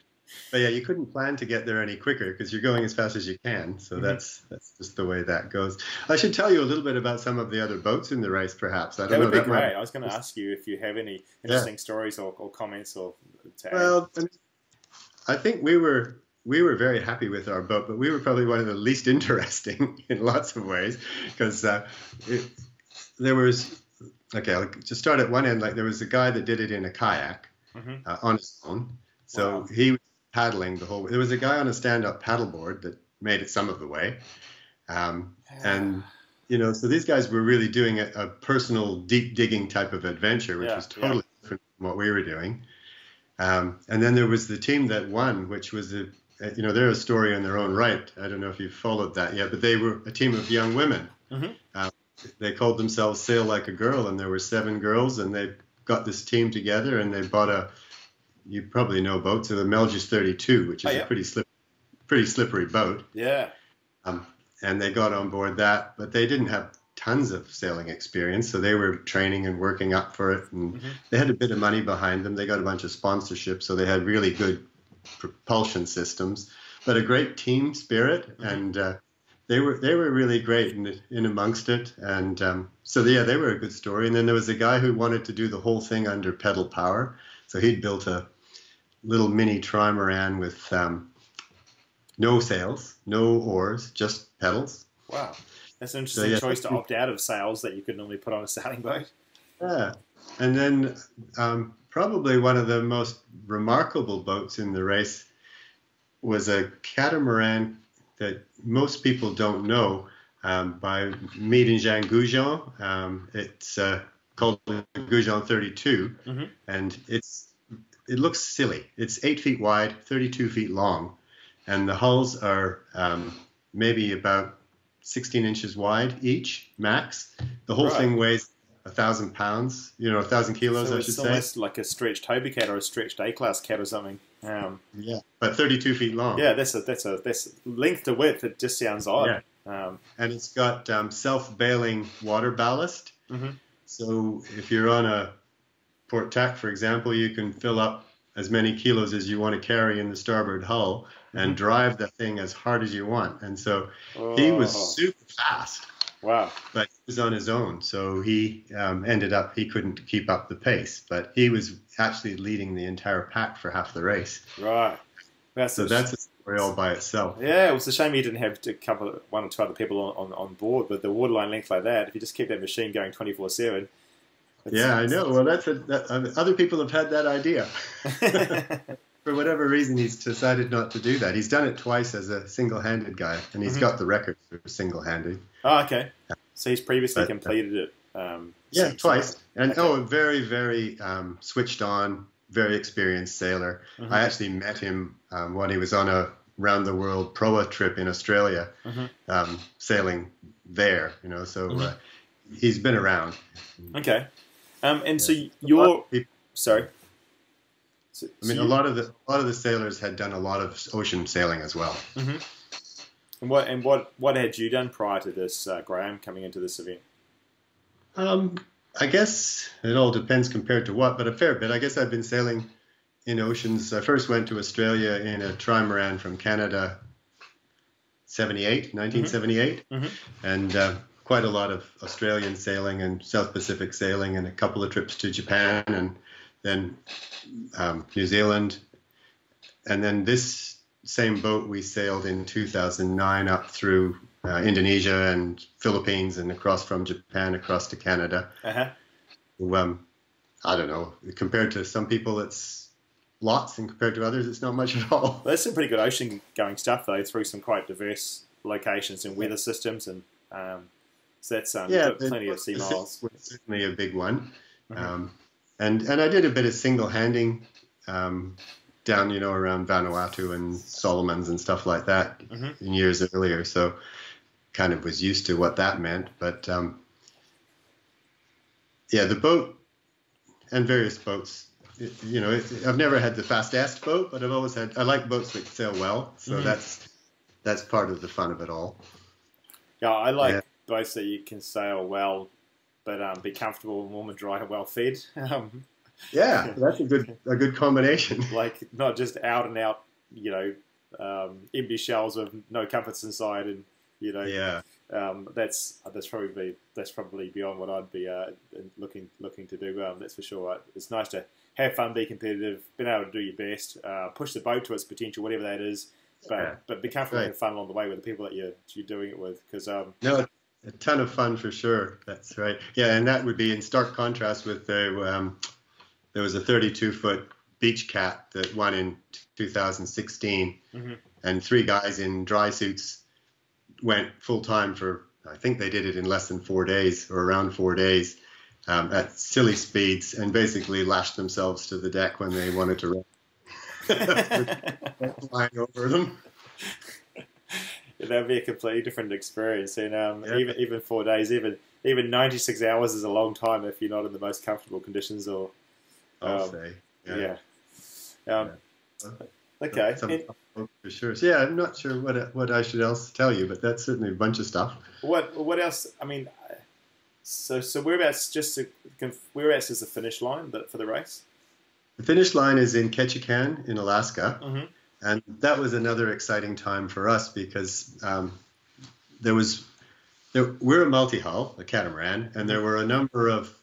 but yeah, you couldn't plan to get there any quicker because you're going as fast as you can. So Mm-hmm. that's that's just the way that goes. I should tell you a little bit about some of the other boats in the race, perhaps. I don't That know. would be that might- great. I was going to ask you if you have any interesting stories or, or comments or. Well, I mean, I think we were we were very happy with our boat, but we were probably one of the least interesting in lots of ways because uh, there was okay. I'll just start at one end. Like there was a guy that did it in a kayak Mhm. uh, on his own, so Wow. he was paddling the whole. way. There was a guy on a stand-up paddleboard that made it some of the way, um, and you know, so these guys were really doing a, a personal deep digging type of adventure, which Yeah, was totally different from what we were doing. Um, and then there was the team that won, which was a, a- you know, they're a story in their own right. I don't know if you've followed that yet, but they were a team of young women. Mhm. Uh, they called themselves Sail Like a Girl, and there were seven girls, and they got this team together, and they bought a, you probably know boats, so the Melges 32, which is Oh, yeah. a pretty slip, pretty slippery boat. yeah. Um, and they got on board that, but they didn't have tons of sailing experience, so they were training and working up for it. And Mhm. they had a bit of money behind them. They got a bunch of sponsorships, so they had really good propulsion systems, but a great team spirit, Mhm. and uh, they were they were really great in, in amongst it. And um, so yeah, they were a good story. And then there was a guy who wanted to do the whole thing under pedal power, so he'd built a little mini trimaran with um, no sails, no oars, just pedals. Wow. That's an interesting yeah, choice to opt out of sails that you could normally put on a sailing boat. Yeah. And then um, probably one of the most remarkable boats in the race was a catamaran that most people don't know um, by Made in Jean Goujon. Um, it's uh, called Goujon 32, Mhm. and it's it looks silly. It's eight feet wide, 32 feet long, and the hulls are um, maybe about 16 inches wide each, max. The whole Right. thing weighs a thousand pounds, you know, a thousand kilos, so I should say. It's almost like a stretched Hobie cat or a stretched A class cat or something. Um, Yeah, but 32 feet long. yeah, that's a that's a that's length to width. It just sounds odd. Um, and it's got um, self-bailing water ballast. Mhm. So if you're on a Port Tack, for example, you can fill up as many kilos as you want to carry in the starboard hull and mm-hmm. drive the thing as hard as you want. And so oh. he was oh. super fast. Wow. But he was on his own. So he um, ended up, he couldn't keep up the pace, but he was actually leading the entire pack for half the race. Right. That's so a that's a story all by itself. Yeah, it was a shame he didn't have to cover one or two other people on, on, on board, but the waterline length like that, if you just keep that machine going 24 7, yeah, I know. Well, that's that, uh, other people have had that idea. For whatever reason, he's decided not to do that. He's done it twice as a single-handed guy, and he's mm-hmm. got the record for single-handed. Oh, okay. So he's previously but, uh, completed it. Um, yeah, so, twice. And okay. oh, very, very um, switched-on, very experienced sailor. Mm-hmm. I actually met him um, when he was on a round the world proa trip in Australia, mm-hmm. um, sailing there. You know, so mm-hmm. uh, he's been around. Okay. Um, and so A lot you're people- sorry. So, I mean, so a lot of the a lot of the sailors had done a lot of ocean sailing as well. Mhm. And what and what what had you done prior to this, uh, Graham, coming into this event? Um, I guess it all depends compared to what, but a fair bit. I guess I've been sailing in oceans. I first went to Australia in a trimaran from Canada, 78, 1978, Mhm. and uh, quite a lot of Australian sailing and South Pacific sailing, and a couple of trips to Japan, and then um, New Zealand, and then this same boat we sailed in 2009 up through uh, Indonesia and Philippines and across from Japan across to Canada. Uh huh. Um, I don't know. Compared to some people, it's lots, and compared to others, it's not much at all. Well, that's some pretty good ocean going stuff though, through some quite diverse locations and weather systems, and um, so that's um, Yeah, the- plenty of sea miles. certainly a big one. Mhm. Um, and and I did a bit of single handing um, down, you know, around Vanuatu and Solomons and stuff like that Mhm. in years earlier. So kind of was used to what that meant. But um, yeah, the boat and various boats. You know, I've never had the fastest boat, but I've always had. I like boats that sail well, so Mhm. that's that's part of the fun of it all. Yeah, I like Yeah. That you can sail well, but um, be comfortable, warm and dry, and well fed. Um, Yeah, that's a good a good combination. like not just out and out you know um, empty shells with no comforts inside, and you know Yeah. um, that's that's probably that's probably beyond what I'd be uh, looking looking to do. Um, that's for sure. It's nice to have fun, be competitive, been able to do your best, uh, push the boat to its potential, whatever that is. But Yeah. but be comfortable Right. and fun along the way with the people that you're you're doing it with. Because um, No, a ton of fun for sure. That's right. Yeah, and that would be in stark contrast with the um, there was a 32 foot beach cat that won in 2016, Mhm. and three guys in dry suits went full time for I think they did it in less than four days or around four days um, at silly speeds and basically lashed themselves to the deck when they wanted to run. flying over them. That'd be a completely different experience. And um, Yeah. even even four days, even even 96 hours is a long time if you're not in the most comfortable conditions. Or I'll Um, say. yeah, Um, Yeah. okay. Some- And for sure. So, yeah, I'm not sure what what I should else tell you, but that's certainly a bunch of stuff. what what else? I mean, so so whereabouts? Just to whereabouts is the finish line for the race? The finish line is in Ketchikan in Alaska, Mhm. And that was another exciting time for us because um, there was there, we're a multi-hull, a catamaran, and there were a number of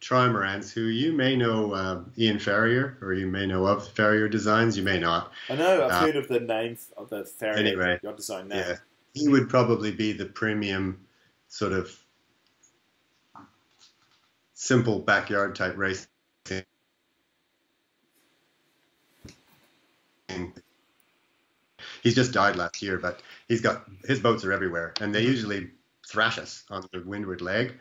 trimarans who you may know um, Ian Farrier, or you may know of Farrier Designs, you may not. I know I've Uh, heard of the name of the Farrier Anyway, your design name. Yeah, he would probably be the premium sort of simple backyard type racing. He's just died last year, but he's got his boats are everywhere, and they usually thrash us on the windward leg.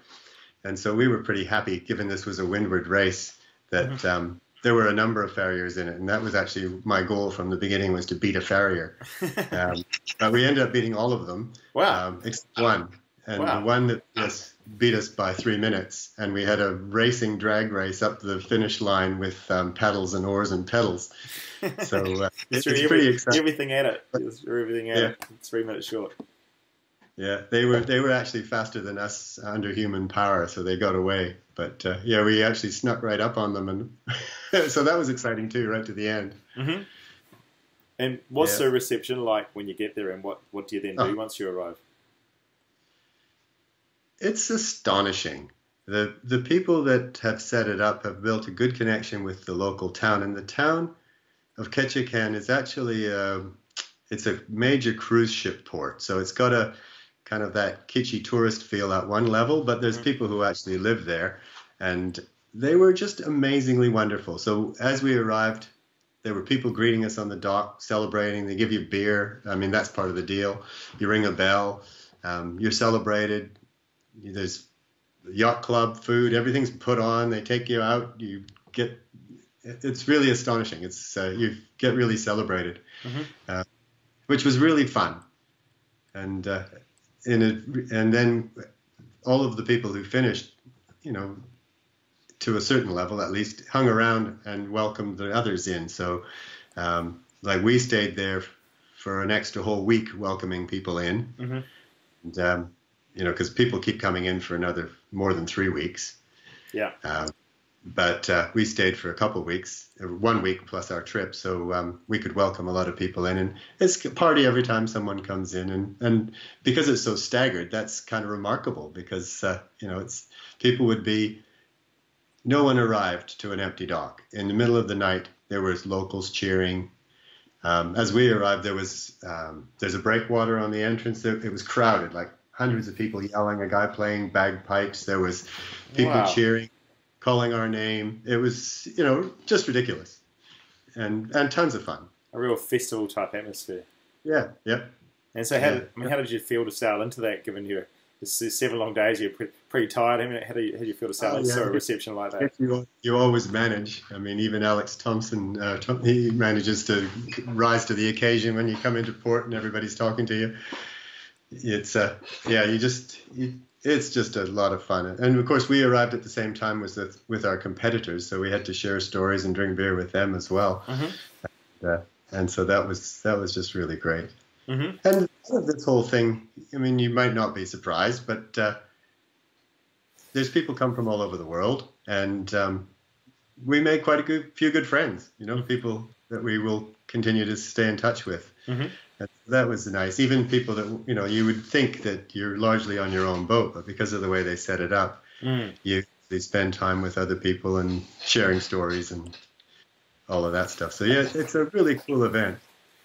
And so we were pretty happy, given this was a windward race, that um, there were a number of farriers in it, and that was actually my goal from the beginning was to beat a farrier. Um, but we ended up beating all of them, Wow. um, except one. And Wow. the one that yes, beat us by three minutes. And we had a racing drag race up the finish line with um, paddles and oars and pedals. So uh, it's, it's every- pretty exciting. Everything at it. Just threw everything at Yeah. it. Three minutes short. Yeah, they were they were actually faster than us under human power, so they got away. But uh, yeah, we actually snuck right up on them, and so that was exciting too, right to the end. hmm And what's Yeah. the reception like when you get there, and what, what do you then do Oh. once you arrive? It's astonishing. The the people that have set it up have built a good connection with the local town, and the town of Ketchikan is actually a, it's a major cruise ship port. So it's got a kind of that kitschy tourist feel at one level, but there's Mhm. people who actually live there, and they were just amazingly wonderful. So as we arrived, there were people greeting us on the dock, celebrating. They give you beer. I mean, that's part of the deal. You ring a bell. Um, you're celebrated. There's yacht club food. Everything's put on. They take you out. You get. It's really astonishing. It's uh, you get really celebrated, Mhm. uh, which was really fun. And uh, in a, and then all of the people who finished, you know, to a certain level at least, hung around and welcomed the others in. So, um, like we stayed there for an extra whole week welcoming people in. Mhm. And, um, you know, because people keep coming in for another more than three weeks. Yeah. Um, but uh, we stayed for a couple of weeks, uh, one week plus our trip, so um, we could welcome a lot of people in, and it's a party every time someone comes in, and and because it's so staggered, that's kind of remarkable because uh, you know it's people would be. No one arrived to an empty dock. In the middle of the night, there was locals cheering. Um, as we arrived, there was um, there's a breakwater on the entrance. There, it was crowded, like hundreds of people yelling. A guy playing bagpipes. There was people Wow. cheering, calling our name. It was you know just ridiculous, and and tons of fun. A real festival type atmosphere. Yeah, yep. And so, how, Yeah. did, I mean, how did you feel to sail into that? Given your it's seven long days, you're pretty, pretty tired. I mean, how do you, how do you feel to sail Oh, into yeah. a reception like that? You, you always manage. I mean, even Alex Thomson, uh, Tom- he manages to rise to the occasion when you come into port and everybody's talking to you. It's uh, yeah, you just you, it's just a lot of fun. And of course, we arrived at the same time with the, with our competitors, so we had to share stories and drink beer with them as well. Mhm. Uh, and so that was that was just really great. Mhm. And of this whole thing, I mean, you might not be surprised, but uh, there's people come from all over the world, and um, we made quite a good few good friends. You know, people that we will continue to stay in touch with. Mm-hmm. That was nice. Even people that you know you would think that you're largely on your own boat, but because of the way they set it up, Mm. you they spend time with other people and sharing stories and all of that stuff. So yeah, it's a really cool event.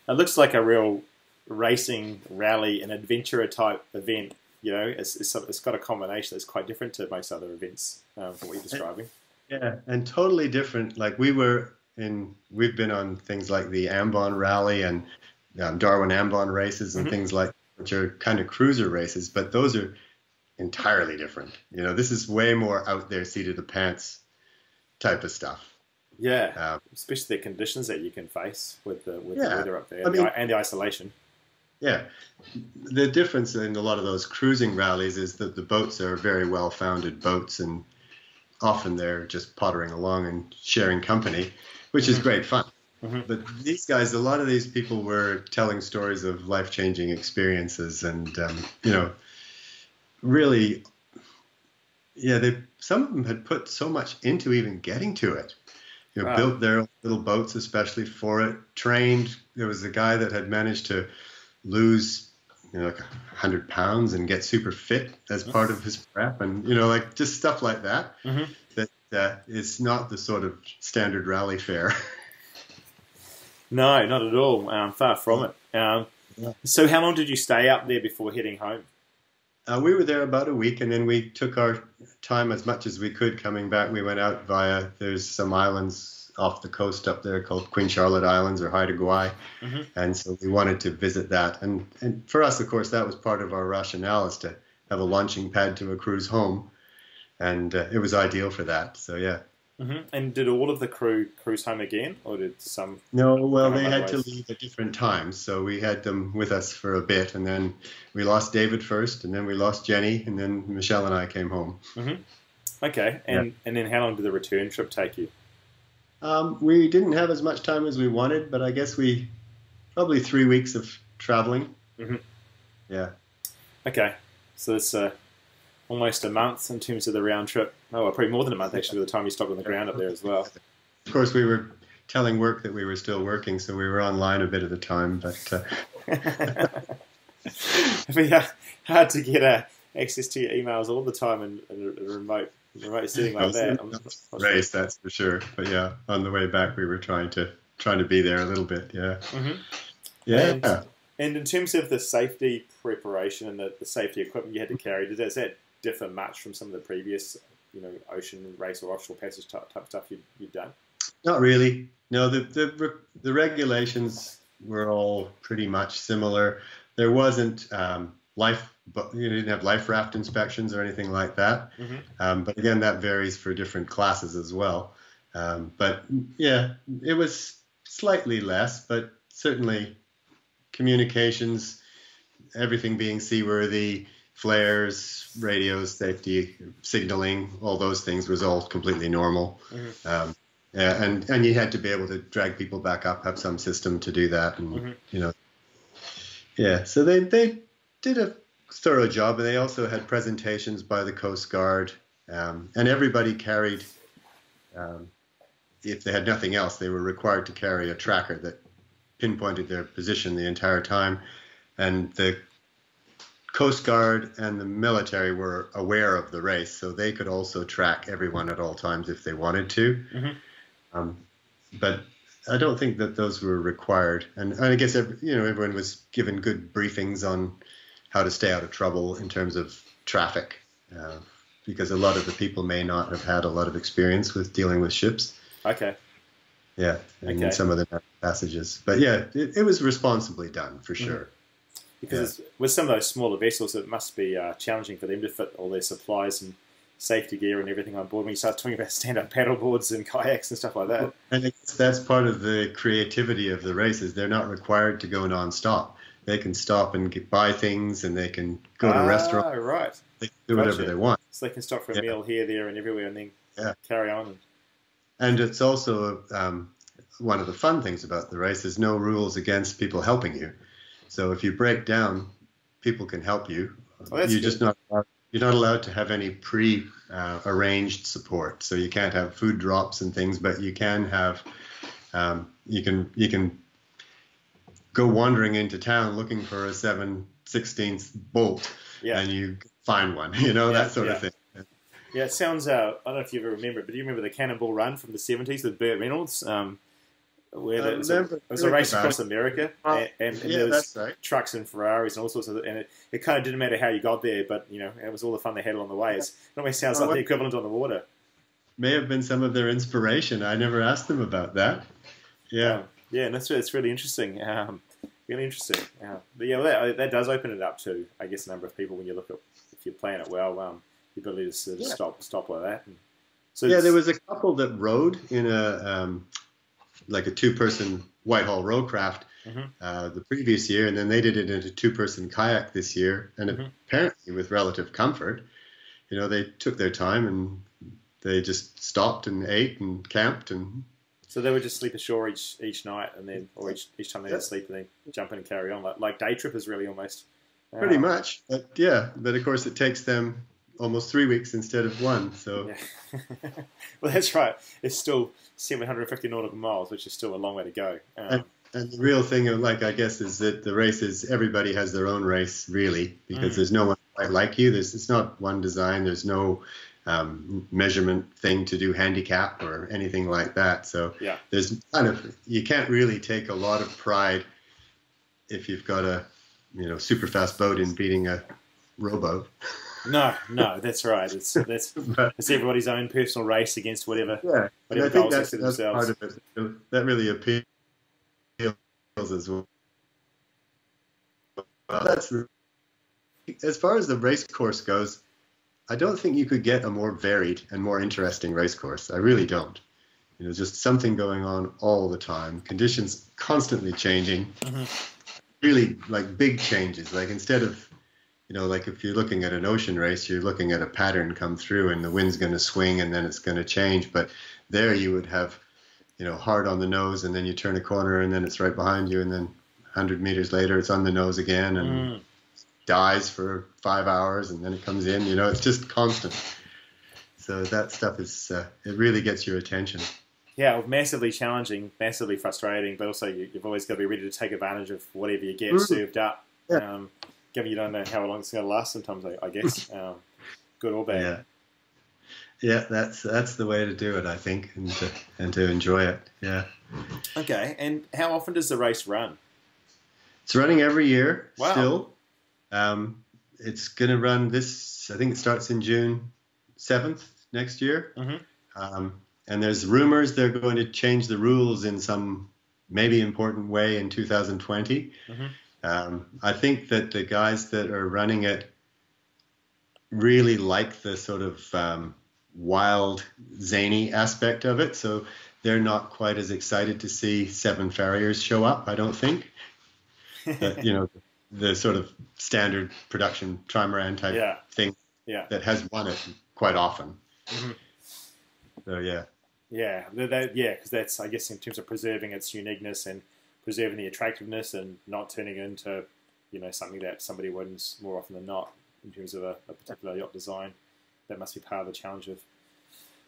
It looks like a real racing rally and adventurer type event. You know, it's, it's, it's got a combination that's quite different to most other events um, from what you're describing. Yeah, and totally different. Like we were in, we've been on things like the Ambon Rally and um, Darwin Ambon races and Mhm. things like, which are kind of cruiser races, but those are entirely different. You know, this is way more out there, seat of the pants type of stuff. Yeah, Um, especially the conditions that you can face with the with the weather up there I and, mean- the, and the isolation. Yeah. The difference in a lot of those cruising rallies is that the boats are very well founded boats and often they're just pottering along and sharing company, which is Mhm. great fun. Mhm. But these guys, a lot of these people were telling stories of life changing experiences and, um, you know, really, yeah, they, some of them had put so much into even getting to it. You know, Wow. built their little boats especially for it, trained. There was a guy that had managed to lose you know like 100 pounds and get super fit as part of his prep and you know like just stuff like that Mhm. that uh, is not the sort of standard rally fare No, not at all. Um, far from it. Um, Yeah. So, how long did you stay up there before heading home? uh, we were there about a week and then we took our time as much as we could coming back we went out via there's some islands off the coast up there called queen charlotte islands or haida gwaii Mhm. and so we wanted to visit that and and for us of course that was part of our rationale is to have a launching pad to a cruise home and uh, it was ideal for that so yeah hmm And did all of the crew cruise home again, or did some? No, well, they had to leave at different times, so we had them with us for a bit, and then we lost David first, and then we lost Jenny, and then Michelle and I came home. Okay, and and then how long did the return trip take you? Um, we didn't have as much time as we wanted, but I guess we probably three weeks of traveling. Mhm. Yeah, Okay, so it's uh, almost a month in terms of the round trip. Oh, well, probably more than a month actually. By the time you stopped on the ground up there as well. of course we were telling work that we were still working, so we were online a bit of the time, but. Uh, It'd be hard to get uh, access to your emails all the time in, in a remote remote setting like that. I'm- I'm- race, that's for sure. But yeah, on the way back, we were trying to trying to be there a little bit. Yeah, Mhm. yeah. And- And in terms of the safety preparation and the, the safety equipment you had to carry, does that differ much from some of the previous, you know, ocean race or offshore passage type, type stuff you'd, you'd done? Not really. No, the, the the regulations were all pretty much similar. There wasn't um, life, but you didn't have life raft inspections or anything like that. Mhm. Um, but again, that varies for different classes as well. Um, but yeah, it was slightly less, but certainly communications, everything being seaworthy, flares, radios, safety, signaling, all those things was all completely normal. Mhm. Um, yeah, and and you had to be able to drag people back up, have some system to do that, and Mhm. you know, yeah. So they they did a thorough job, and they also had presentations by the Coast Guard, um, and everybody carried. Um, if they had nothing else, they were required to carry a tracker that pinpointed their position the entire time, and the Coast Guard and the military were aware of the race, so they could also track everyone at all times if they wanted to. Mhm. Um, but I don't think that those were required, and, and I guess you know everyone was given good briefings on how to stay out of trouble in terms of traffic, uh, because a lot of the people may not have had a lot of experience with dealing with ships. Okay. Yeah, and Okay. in some of the passages, but yeah, it, it was responsibly done for sure. Because with some of those smaller vessels, it must be uh, challenging for them to fit all their supplies and safety gear and everything on board when you start talking about stand-up paddle boards and kayaks and stuff like that. And that's part of the creativity of the races. They're not required to go non-stop. They can stop and get, buy things, and they can go to ah, restaurants. right. They can do whatever they want. So they can stop for a Yeah. meal here, there, and everywhere, and then Yeah. carry on. And it's also um, one of the fun things about the race is no rules against people helping you. So if you break down, people can help you. Oh, you're good. just not allowed, you're not allowed to have any pre uh, arranged support. So you can't have food drops and things, but you can have um, you can you can go wandering into town looking for a 7 16th bolt Yeah. and you find one, you know, Yeah, that sort yeah. of thing. Yeah, it sounds. Uh, I don't know if you ever remember, but do you remember the Cannonball Run from the seventies with Burt Reynolds? Um, where I there was a, it was a race across it. America, Well, and, and, and yeah, there was right. trucks and Ferraris and all sorts of, and it, it kind of didn't matter how you got there, but you know, it was all the fun they had along the way. It's, it almost sounds Oh, like the equivalent on the water. May have been some of their inspiration. I never asked them about that. Yeah. Um, yeah, and that's it's really interesting. Um, really interesting. Uh, but yeah, that, that does open it up to, I guess, a number of people when you look at if you're playing it well, um, the ability to sort of Yeah. stop stop like that. And so Yeah, there was a couple that rode in a um, like a two-person Whitehall rowcraft Mhm. uh, the previous year, and then they did it in a two-person kayak this year, and Mhm. apparently with relative comfort. You know, they took their time and they just stopped and ate and camped and So they would just sleep ashore each each night, and then or each each time they Yeah. sleep, and then jump in and carry on. Like like day trippers, really almost. pretty Uh, much. But yeah, but of course it takes them almost three weeks instead of one. So Yeah. well, that's right. It's still 750 nautical miles, which is still a long way to go. Um, And the real thing, like I guess, is that the races everybody has their own race, really, because Mm. there's no one quite like you. There's it's not one design. There's no um, measurement thing to do handicap or anything like that. So Yeah. there's kind of you can't really take a lot of pride if you've got a you know super fast boat in beating a rowboat. no, no, that's right. It's that's it's everybody's own personal race against whatever. yeah, Whatever I think that's, that's themselves. part of it. That really appeals as well. That's as far as the race course goes. I don't think you could get a more varied and more interesting race course. I really don't. You know, just something going on all the time. Conditions constantly changing. Mhm. Really, like big changes. Like instead of, you know, like if you're looking at an ocean race, you're looking at a pattern come through, and the wind's going to swing, and then it's going to change. But there, you would have, you know, hard on the nose, and then you turn a corner, and then it's right behind you, and then 100 meters later, it's on the nose again, and Mm. dies for five hours and then it comes in. You know, it's just constant. So that stuff is uh, it really gets your attention. Yeah, massively challenging, massively frustrating, but also you, you've always got to be ready to take advantage of whatever you get Mm. served up. Yeah. Um, given you don't know how long it's going to last, sometimes I, I guess, um, good or bad. Yeah. Yeah, that's that's the way to do it, I think, and to, and to enjoy it. Yeah, Okay, and how often does the race run? it's running every year Wow. still. Um, it's going to run this. I think it starts in June seventh next year. Mhm. Um, and there's rumors they're going to change the rules in some maybe important way in 2020. Mhm. Um, I think that the guys that are running it really like the sort of um, wild, zany aspect of it. So they're not quite as excited to see seven farriers show up. I don't think. But, you know, the sort of standard production trimaran type Yeah. thing Yeah. that has won it quite often. Mhm. So yeah. Yeah, that, that, yeah, because that's I guess in terms of preserving its uniqueness and preserving the attractiveness and not turning it into you know something that somebody wins more often than not in terms of a, a particular yacht design. That must be part of the challenge of.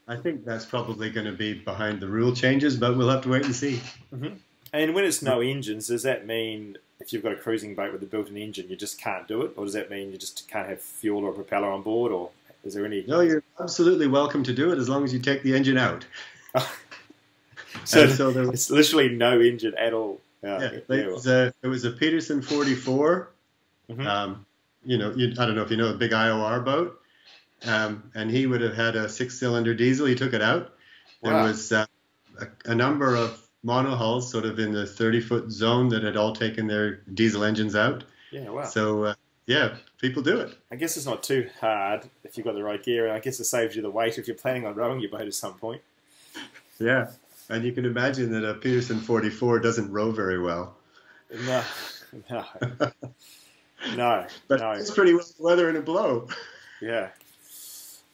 I think that's probably going to be behind the rule changes, but we'll have to wait and see. Mm-hmm. And when it's no engines, does that mean if you've got a cruising boat with a built-in engine, you just can't do it, or does that mean you just can't have fuel or propeller on board, or is there any? No, you're absolutely welcome to do it as long as you take the engine out. so, so there it's literally no engine at all. Yeah, yeah, it was a it was a Peterson 44. Mhm. Um, you know, you, I don't know if you know a big IOR boat, um, and he would have had a six-cylinder diesel. He took it out. There was uh, a, a number of monohulls, sort of in the 30-foot zone, that had all taken their diesel engines out. yeah, wow. So uh, yeah, people do it. I guess it's not too hard if you've got the right gear, and I guess it saves you the weight if you're planning on rowing your boat at some point. Yeah, and you can imagine that a Peterson 44 doesn't row very well, No, no, no, but no. it's pretty well weather in a blow. Yeah,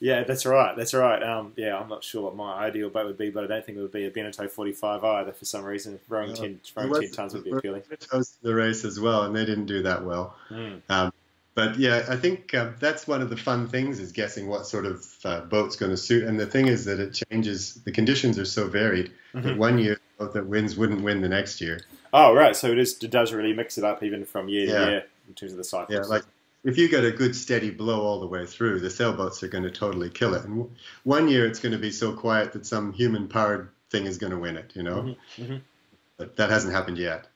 yeah, that's right. That's right. Um, yeah, I'm not sure what my ideal boat would be, but I don't think it would be a Beneteau 45 either. For some reason, rowing No. ten, rowing ten tons would be appealing. to the race as well, and they didn't do that well. Mm. But yeah, I think um, that's one of the fun things is guessing what sort of uh, boat's going to suit. And the thing is that it changes. The conditions are so varied that Mhm. one year the boat that wins wouldn't win the next year. Oh, right. So it is. It does really mix it up even from year Yeah. to year in terms of the cycles. Yeah, like if you get a good steady blow all the way through, the sailboats are going to totally kill it. And w- one year it's going to be so quiet that some human-powered thing is going to win it, you know. Mhm, mhm. But that hasn't happened yet.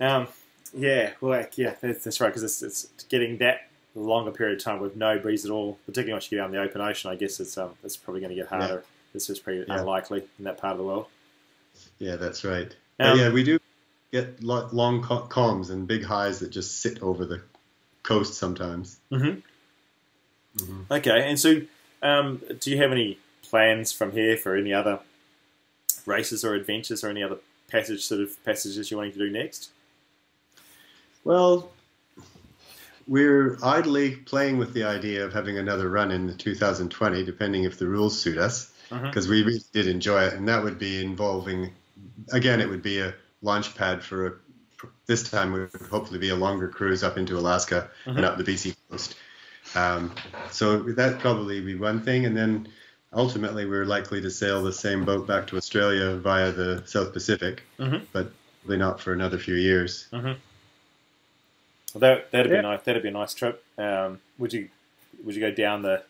Um, yeah, well, like, yeah, that's, that's right because it's, it's getting that longer period of time with no breeze at all, particularly once you get out in the open ocean. I guess it's um, it's probably going to get harder. This is pretty Yeah. unlikely in that part of the world. Yeah, that's right. Um, but yeah, we do get lo- long ca- calms and big highs that just sit over the coast sometimes. Mm-hmm. Mhm. Okay, and so um, do you have any plans from here for any other races or adventures or any other passage sort of passages you're wanting to do next? Well, we're idly playing with the idea of having another run in the 2020, depending if the rules suit us, because we really did enjoy it, and that would be involving, again, it would be a launch pad for a. This time would hopefully be a longer cruise up into Alaska and up the BC coast. Um, so that probably be one thing, and then ultimately we're likely to sail the same boat back to Australia via the South Pacific, Mhm. but probably not for another few years. Well, that that'd Yeah. be nice. That'd be a nice trip. Um, would you would you go down the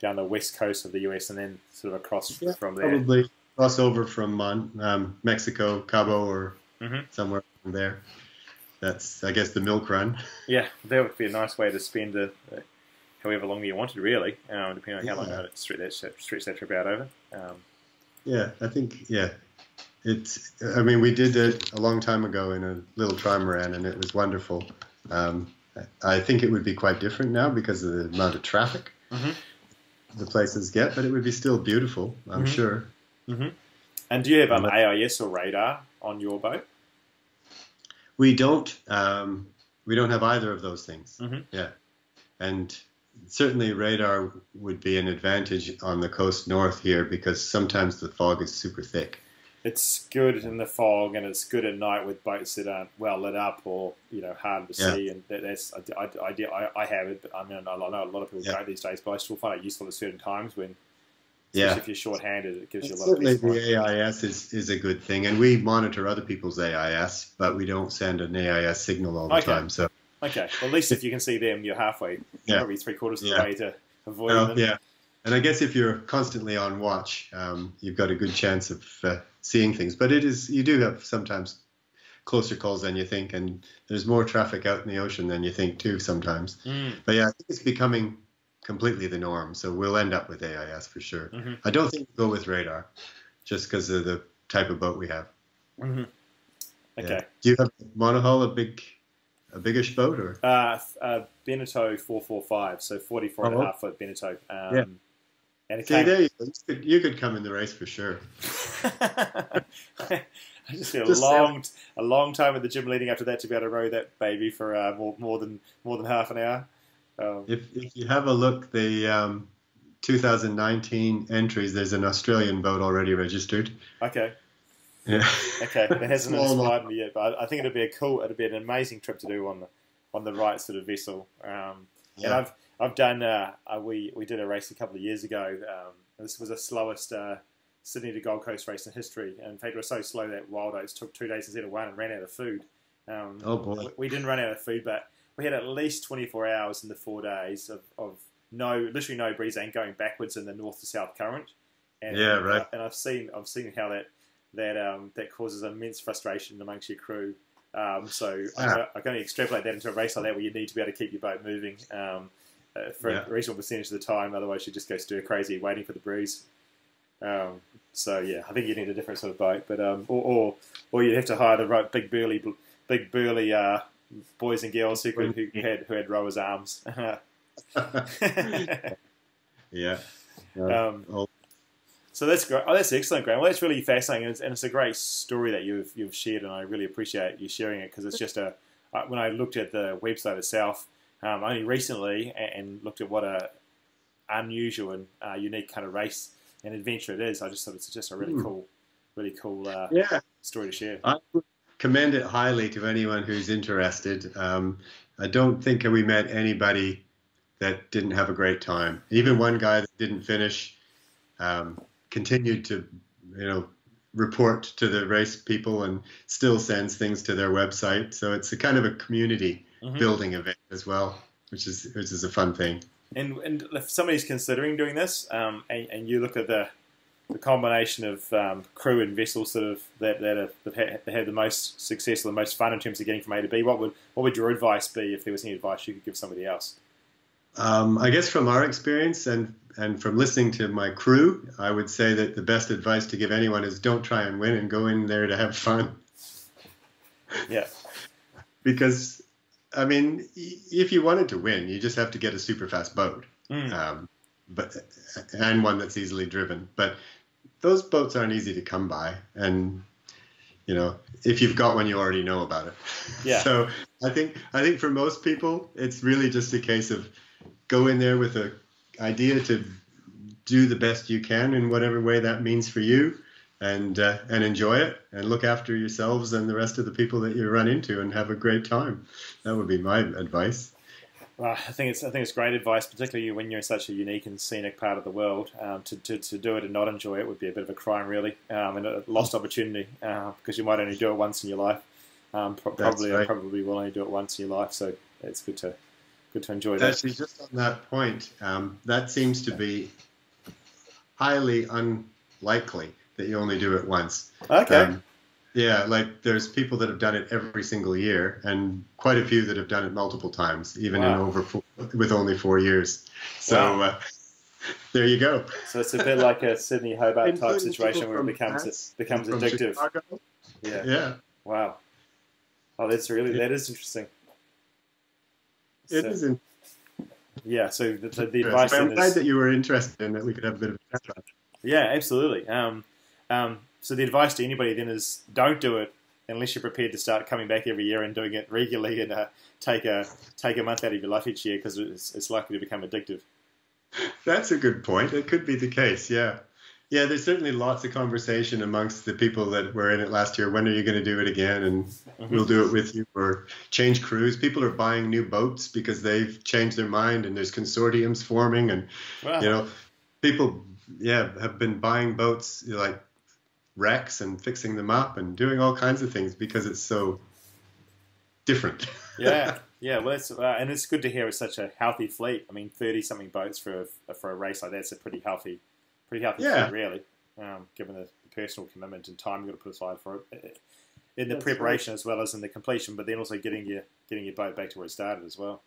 down the west coast of the US and then sort of across Yeah, from there? Probably cross over from Mon- um, Mexico, Cabo, or Mhm. somewhere from there. That's, I guess, the milk run. Yeah, that would be a nice way to spend a, uh, however long you wanted, really, um, depending on how long you Yeah. want to stretch that stretch that trip out over. Um, Yeah, I think, yeah. It's, I mean, we did it a long time ago in a little trimaran, and it was wonderful. Um, I- think it would be quite different now because of the amount of traffic Mhm. the places get, but it would be still beautiful, I'm Mhm. sure. and do you have um, AIS or radar on your boat? We don't. Um, we don't have either of those things. Mhm. Yeah, and certainly radar would be an advantage on the coast north here because sometimes the fog is super thick. It's good in the fog and it's good at night with boats that aren't well lit up or you know hard to Yeah. see. And that, that's I, I, I, I, I have it, but I mean I know a lot of people Yeah. don't these days, but I still find it useful at certain times when. Yeah. If you're short-handed, it gives you a lot Certainly, of peace the AIS is, is a good thing, and we monitor other people's AIS, but we don't send an AIS signal all the Okay. time. So, Okay, well, at least if you can see them, you're halfway, Yeah. probably three quarters of the Yeah. way to avoid well, them. yeah, and I guess if you're constantly on watch, um, you've got a good chance of uh, seeing things. But it is you do have sometimes closer calls than you think, and there's more traffic out in the ocean than you think too sometimes. Mm, But yeah, it's becoming completely the norm. So we'll end up with AIS for sure. Mhm. I don't think we'll go with radar, just because of the type of boat we have. mhm. Yeah. Okay. Do you have monohull, a big, a biggish boat, or? Uh, uh, Beneteau 445, so 44 and a Oh. half foot Beneteau. Um, Yeah. And See, there you, could you could come in the race for sure. I just feel Just a long, a long time at the gym leading up to that to be able to row that baby for uh, more, more than more than half an hour. Um, If if you have a look, the um, 2019 entries, there's an Australian boat already registered. okay, Yeah. okay, that hasn't inspired me yet, but I, think it'd be a cool, it'd be an amazing trip to do on the on the right sort of vessel. Um, And Yeah. I've I've done uh, uh, we we did a race a couple of years ago. Um, this was the slowest uh, Sydney to Gold Coast race in history. And in fact, it was so slow that Wild Oats took two days instead of one and ran out of food. Um, Oh, boy. we- We didn't run out of food, but we had at least 24 hours in the four days of, of no literally no breeze and going backwards in the north to south current. And, Yeah, right. And I've seen I've seen how that that um, that causes immense frustration amongst your crew. Um, so I'm, Ah. gonna, I'm going to extrapolate that into a race like that where you need to be able to keep your boat moving um, uh, for Yeah. a reasonable percentage of the time. Otherwise, you just go stir crazy waiting for the breeze. Um, so yeah, I think you need a different sort of boat, but um, or, or or you have to hire the right big burly big burly uh, boys and girls who, could, who had who had rowers' arms. yeah. um, Oh, So that's great. Oh, that's excellent, Graham. Well, that's really fascinating, and it's, and it's a great story that you've you've shared, and I really appreciate you sharing it because it's just a. When I looked at the website itself, um, only recently, and, looked at what a unusual and uh, unique kind of race and adventure it is, I just thought it's just a really Hmm. cool, really cool uh, yeah. story to share. I commend it highly to anyone who's interested. Um, I don't think we met anybody that didn't have a great time. Even one guy that didn't finish um, continued to, you know, report to the race people and still sends things to their website. So it's a kind of a community Mhm. building event as well, which is which is a fun thing. And, and if somebody's considering doing this, um, and, and you look at the the combination of um, crew and vessels sort of that that have, that had the most success or the most fun in terms of getting from A to B, what would what would your advice be if there was any advice you could give somebody else? Um, I guess from our experience and and from listening to my crew, I would say that the best advice to give anyone is don't try and win and go in there to have fun. Yeah, Because, I mean, if you wanted to win, you just have to get a super fast boat, Mm. um, but and one that's easily driven. But those boats aren't easy to come by, and you know, if you've got one, you already know about it. Yeah. So I think I think for most people, it's really just a case of go in there with a idea to do the best you can in whatever way that means for you, and uh, and enjoy it, and look after yourselves and the rest of the people that you run into, and have a great time. That would be my advice. Well, I think it's I think it's great advice, particularly when you're in such a unique and scenic part of the world. Um, to, to, to do it and not enjoy it would be a bit of a crime, really, um, and a lost opportunity uh, because you might only do it once in your life. Um, pro- probably right. probably will only do it once in your life, so it's good to good to enjoy that. Actually, just on that point, um, that seems to be highly unlikely that you only do it once. Okay, Um, yeah, like there's people that have done it every single year, and quite a few that have done it multiple times, even in over four, with only four years. So Wow. uh, there you go. so it's a bit like a Sydney Hobart type situation where it becomes France it becomes addictive. Chicago. Yeah. Yeah, Wow. Oh, that's really that is interesting. it So- is. In- Yeah. So the, the, the advice I'm glad is that you were interested in that. We could have a bit of a chat. Yeah, absolutely. Um, um, so the advice to anybody then is don't do it unless you're prepared to start coming back every year and doing it regularly and uh, take a take a month out of your life each year because it's, it's likely to become addictive. That's a good point. It could be the case. Yeah. Yeah, there's certainly lots of conversation amongst the people that were in it last year. When are you going to do it again? And Mhm. we'll do it with you or change crews. People are buying new boats because they've changed their mind and there's consortiums forming. And, Wow. you know, people, yeah, have been buying boats like wrecks and fixing them up and doing all kinds of things because it's so different. yeah, yeah. Well, it's, uh, and it's good to hear it's such a healthy fleet. I mean, thirty something boats for a, for a race like that's a pretty healthy, pretty healthy Yeah. fleet, really. Um, given the personal commitment and time you've got to put aside for it, in the That's preparation as well as in the completion, but then also getting your getting your boat back to where it started as well.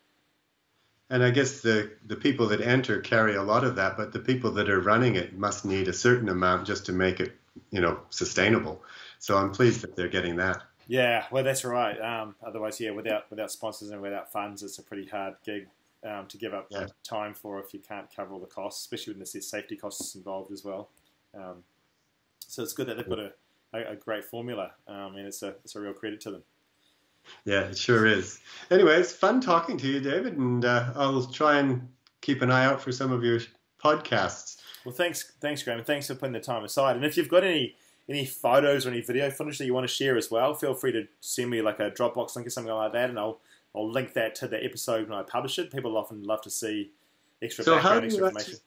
And I guess the, the people that enter carry a lot of that, but the people that are running it must need a certain amount just to make it, you know, sustainable. So I'm pleased that they're getting that. Yeah, well, that's right. Um, otherwise, yeah, without without sponsors and without funds, it's a pretty hard gig um, to give up Yeah. time for if you can't cover all the costs, especially when there's safety costs involved as well. Um, so it's good that they've got a, a, a great formula, um, and it's a it's a real credit to them. Yeah, it sure is. Anyway, it's fun talking to you, David, and uh, I'll try and keep an eye out for some of your podcasts. Well, thanks, thanks, Graham, and thanks for putting the time aside. And if you've got any any photos or any video footage that you want to share as well, feel free to send me like a Dropbox link or something like that, and I'll I'll link that to the episode when I publish it. People often love to see extra So how background, extra information. actually,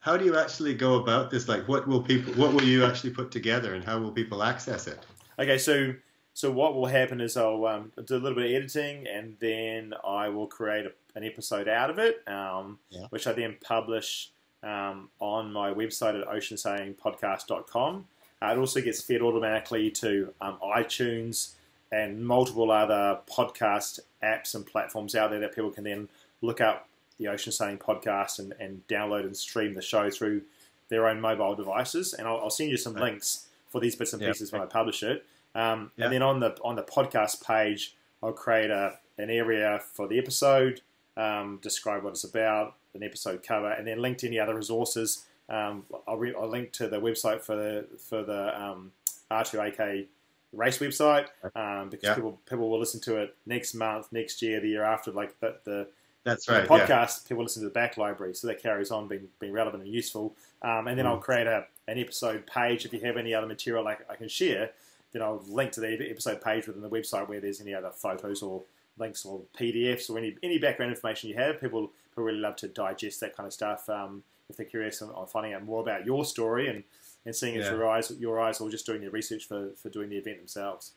how do you actually go about this? Like, what will people, what will you actually put together, and how will people access it? Okay, so so what will happen is I'll um, do a little bit of editing, and then I will create a, an episode out of it, um, Yeah. which I then publish um, on my website at oceansailingpodcast.com. Uh, it also gets fed automatically to um, iTunes and multiple other podcast apps and platforms out there that people can then look up the Ocean Sailing Podcast and, and download and stream the show through their own mobile devices. And I'll, I'll send you some links for these bits and Yeah. pieces when I publish it. Um, Yeah. And then on the on the podcast page, I'll create a an area for the episode, um, describe what it's about, an episode cover, and then link to any other resources. Um, I'll, re- I'll link to the website for the for the um, R2AK race website um, because Yeah. people people will listen to it next month, next year, the year after. Like the the, That's the right. Yeah. podcast, people listen to the back library, so that carries on being being relevant and useful. Um, and then Mm. I'll create a an episode page. If you have any other material like I can share, then I'll link to the episode page within the website where there's any other photos or links or PDFs or any any background information you have. People who really love to digest that kind of stuff. Um, if they're curious on, on, finding out more about your story and, and seeing it yeah. through your eyes, your eyes, or just doing the research for, for doing the event themselves.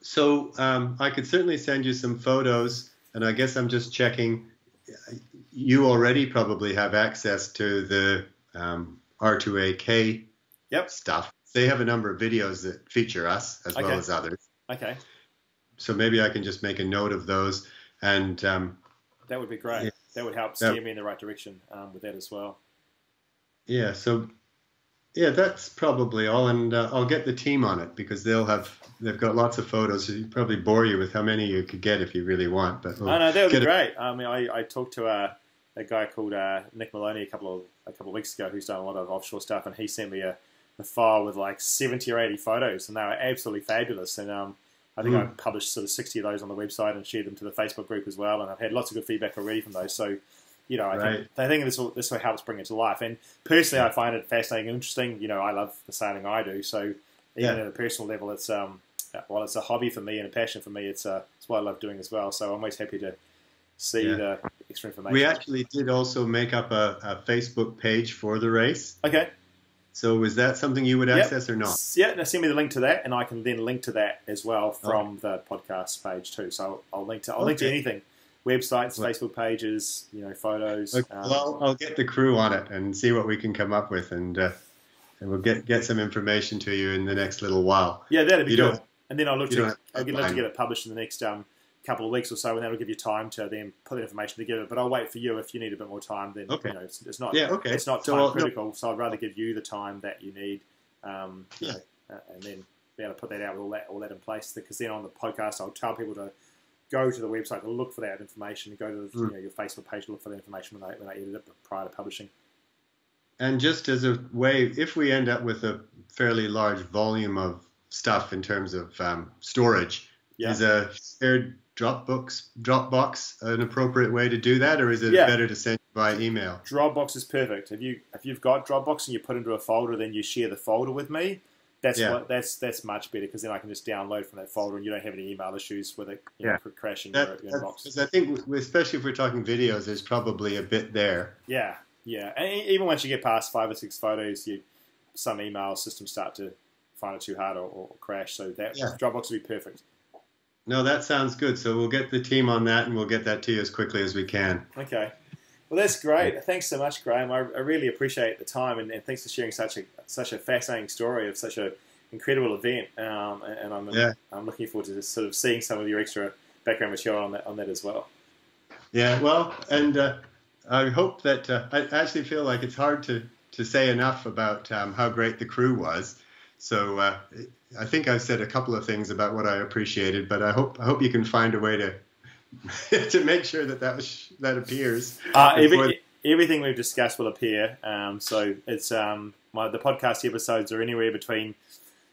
So um, I could certainly send you some photos, and I guess I'm just checking. You already probably have access to the um, R2AK yep. stuff. They have a number of videos that feature us as okay. well as others. Okay. So maybe I can just make a note of those, and um, that would be great. Yeah, that would help steer that, me in the right direction um, with that as well. Yeah. So yeah, that's probably all, and uh, I'll get the team on it because they'll have they've got lots of photos. So probably bore you with how many you could get if you really want. But we'll oh no, that would be great. I mean, I, I talked to a, a guy called uh, Nick Moloney a couple of a couple of weeks ago who's done a lot of offshore stuff, and he sent me a, a file with like seventy or eighty photos, and they were absolutely fabulous. And um, I think mm. I published sort of sixty of those on the website and shared them to the Facebook group as well, and I've had lots of good feedback already from those. So you know, I right. think I think this will this will help bring it to life. And personally, I find it fascinating and interesting. You know, I love the sailing I do, so even yeah. at a personal level, it's um, while it's a hobby for me and a passion for me, it's uh, it's what I love doing as well. So I'm always happy to see yeah. the extra information. We actually did also make up a, a, Facebook page for the race. Okay. So is that something you would access yep. or not? Yeah, now send me the link to that, and I can then link to that as well from okay. the podcast page too. So I'll link to I'll okay. link to anything websites, Facebook pages, you know, photos. Okay, um, well, I'll, I'll, get the crew on it and see what we can come up with, and uh, and we'll get get some information to you in the next little while. Yeah, that'd be you good. And then I'll look to I'll get, to get it published in the next um, couple of weeks or so, and that'll give you time to then put the information together. But I'll wait for you if you need a bit more time. Then okay. you know, it's, it's not yeah, okay. it's not time so critical. No. So I'd rather give you the time that you need. Um, yeah. Know, uh, and then be able to put that out with all that all that in place. Because then on the podcast, I'll tell people to go to the website to look for that information, go to the, mm. you know, your Facebook page to look for the information when I when they edit it prior to publishing. And just as a way, if we end up with a fairly large volume of stuff in terms of um, storage, yeah. is a shared Dropbox Dropbox an appropriate way to do that, or is it yeah. better to send by email? Dropbox is perfect. If you if you've got Dropbox and you put into a folder, then you share the folder with me that's yeah. what, that's that's much better because then I can just download from that folder and you don't have any email issues with it you yeah. know, crashing that, your, your inbox. I think, especially if we're talking videos, there's probably a bit there. Yeah, yeah, and even once you get past five or six photos, you some email systems start to find it too hard or, or crash. So that yeah. Dropbox would be perfect. No, that sounds good. So we'll get the team on that and we'll get that to you as quickly as we can. Okay. Well, that's great. Thanks so much, Graham. I, I really appreciate the time, and, and, thanks for sharing such a such a fascinating story of such an incredible event. Um, and I'm yeah. I'm looking forward to sort of seeing some of your extra background material on that on that as well. Yeah, well, and uh, I hope that uh, I actually feel like it's hard to to say enough about um, how great the crew was. So uh, I think I've said a couple of things about what I appreciated, but I hope I hope you can find a way to to make sure that that was, that appears. Uh, every, everything we've discussed will appear. Um, so it's um, my, the podcast episodes are anywhere between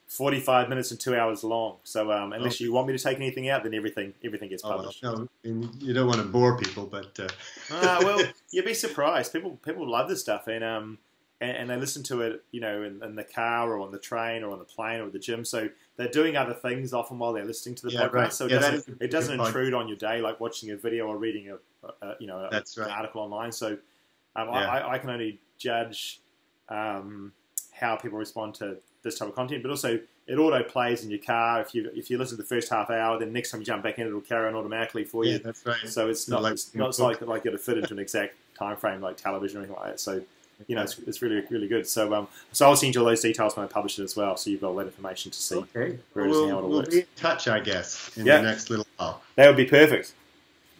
45 minutes and two hours long. So um, unless you want me to take anything out, then everything everything gets oh, published. Oh, no, you don't want to bore people, but uh... uh, well, you'd be surprised. People people love this stuff, and um, and, and they listen to it, you know, in, in, the car or on the train or on the plane or the gym. So they're doing other things often while they're listening to the yeah, podcast. Right. So it yeah, doesn't it doesn't intrude on your day like watching a video or reading a, a you know a, right. an article online. So um, yeah. I, I, can only judge um, how people respond to this type of content, but also it auto plays in your car. If you if you listen to the first half hour, then next time you jump back in, it'll carry on automatically for you. Yeah, that's right. So it's not like, it's not like like it'll fit into an exact time frame like television or anything like that. So you know, it's, it's really really good. So um, so I'll send you all those details when I publish it as well, so you've got all that information to see. Okay, where we'll, how it we'll works. be in touch, I guess, in yeah. the next little while. That would be perfect.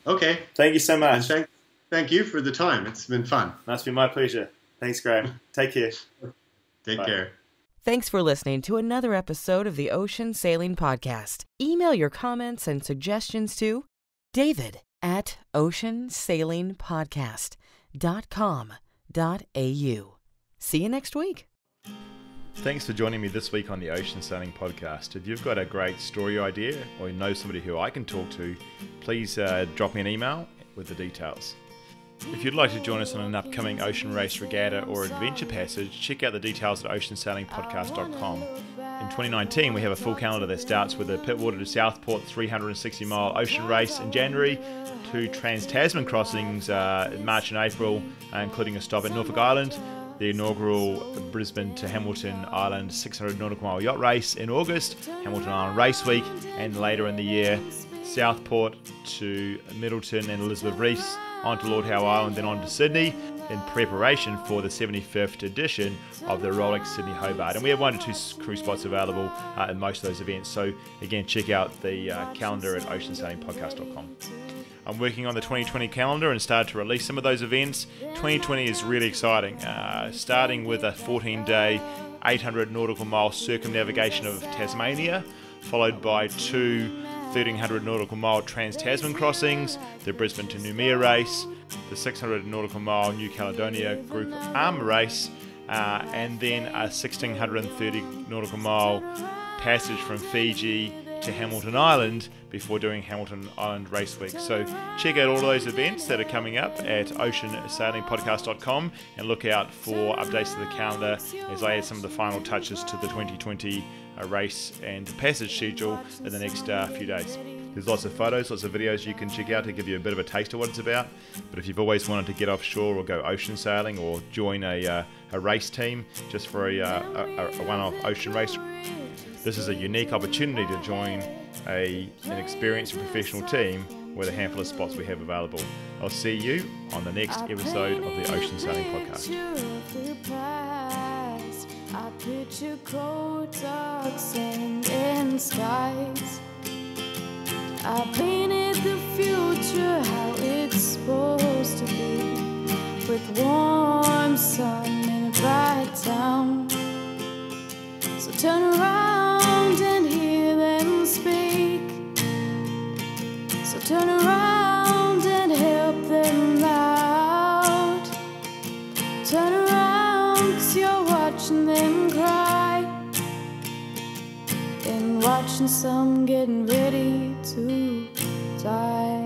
Okay. Thank you so much. Thank, thank you for the time. It's been fun. That's been my pleasure. Thanks, Graham. Take care. Take Bye. care. Thanks for listening to another episode of the Ocean Sailing Podcast. Email your comments and suggestions to David at See you next week. Thanks for joining me this week on the Ocean Sailing Podcast. If you've got a great story idea or you know somebody who I can talk to, please uh, drop me an email with the details. If you'd like to join us on an upcoming ocean race regatta or adventure passage, check out the details at oceansailingpodcast.com. in 2019, we have a full calendar that starts with the Pittwater to Southport 360 mile ocean race in January, two Trans Tasman crossings uh, in March and April, uh, including a stop at Norfolk Island, the inaugural Brisbane to Hamilton Island 600 nautical mile yacht race in August, Hamilton Island Race Week, and later in the year, Southport to Middleton and Elizabeth Reefs, on to Lord Howe Island, then on to Sydney in preparation for the 75th edition of the Rolex Sydney Hobart. And we have one to two crew spots available uh, in most of those events. So, again, check out the uh, calendar at oceansailingpodcast.com. I'm working on the 2020 calendar and started to release some of those events. 2020 is really exciting, uh, starting with a 14 day, 800 nautical mile circumnavigation of Tasmania, followed by two 1300 nautical mile Trans Tasman crossings, the Brisbane to Noumea race, the 600 nautical mile New Caledonia Group Arm race, uh, and then a 1630 nautical mile passage from Fiji to Hamilton Island before doing Hamilton Island Race Week. So check out all those events that are coming up at oceansailingpodcast.com and look out for updates to the calendar as I add some of the final touches to the 2020 uh, race and passage schedule in the next uh, few days. There's lots of photos, lots of videos you can check out to give you a bit of a taste of what it's about. But if you've always wanted to get offshore or go ocean sailing or join a, uh, a race team just for a, uh, a, a one off ocean race, this is a unique opportunity to join a, an experienced and professional team with a handful of spots we have available. I'll see you on the next episode of the Ocean Sailing Podcast. I picture and skies. I painted the future how it's supposed to be, with warm sun in a bright town. So turn around and hear them speak. So turn around watching some getting ready to die.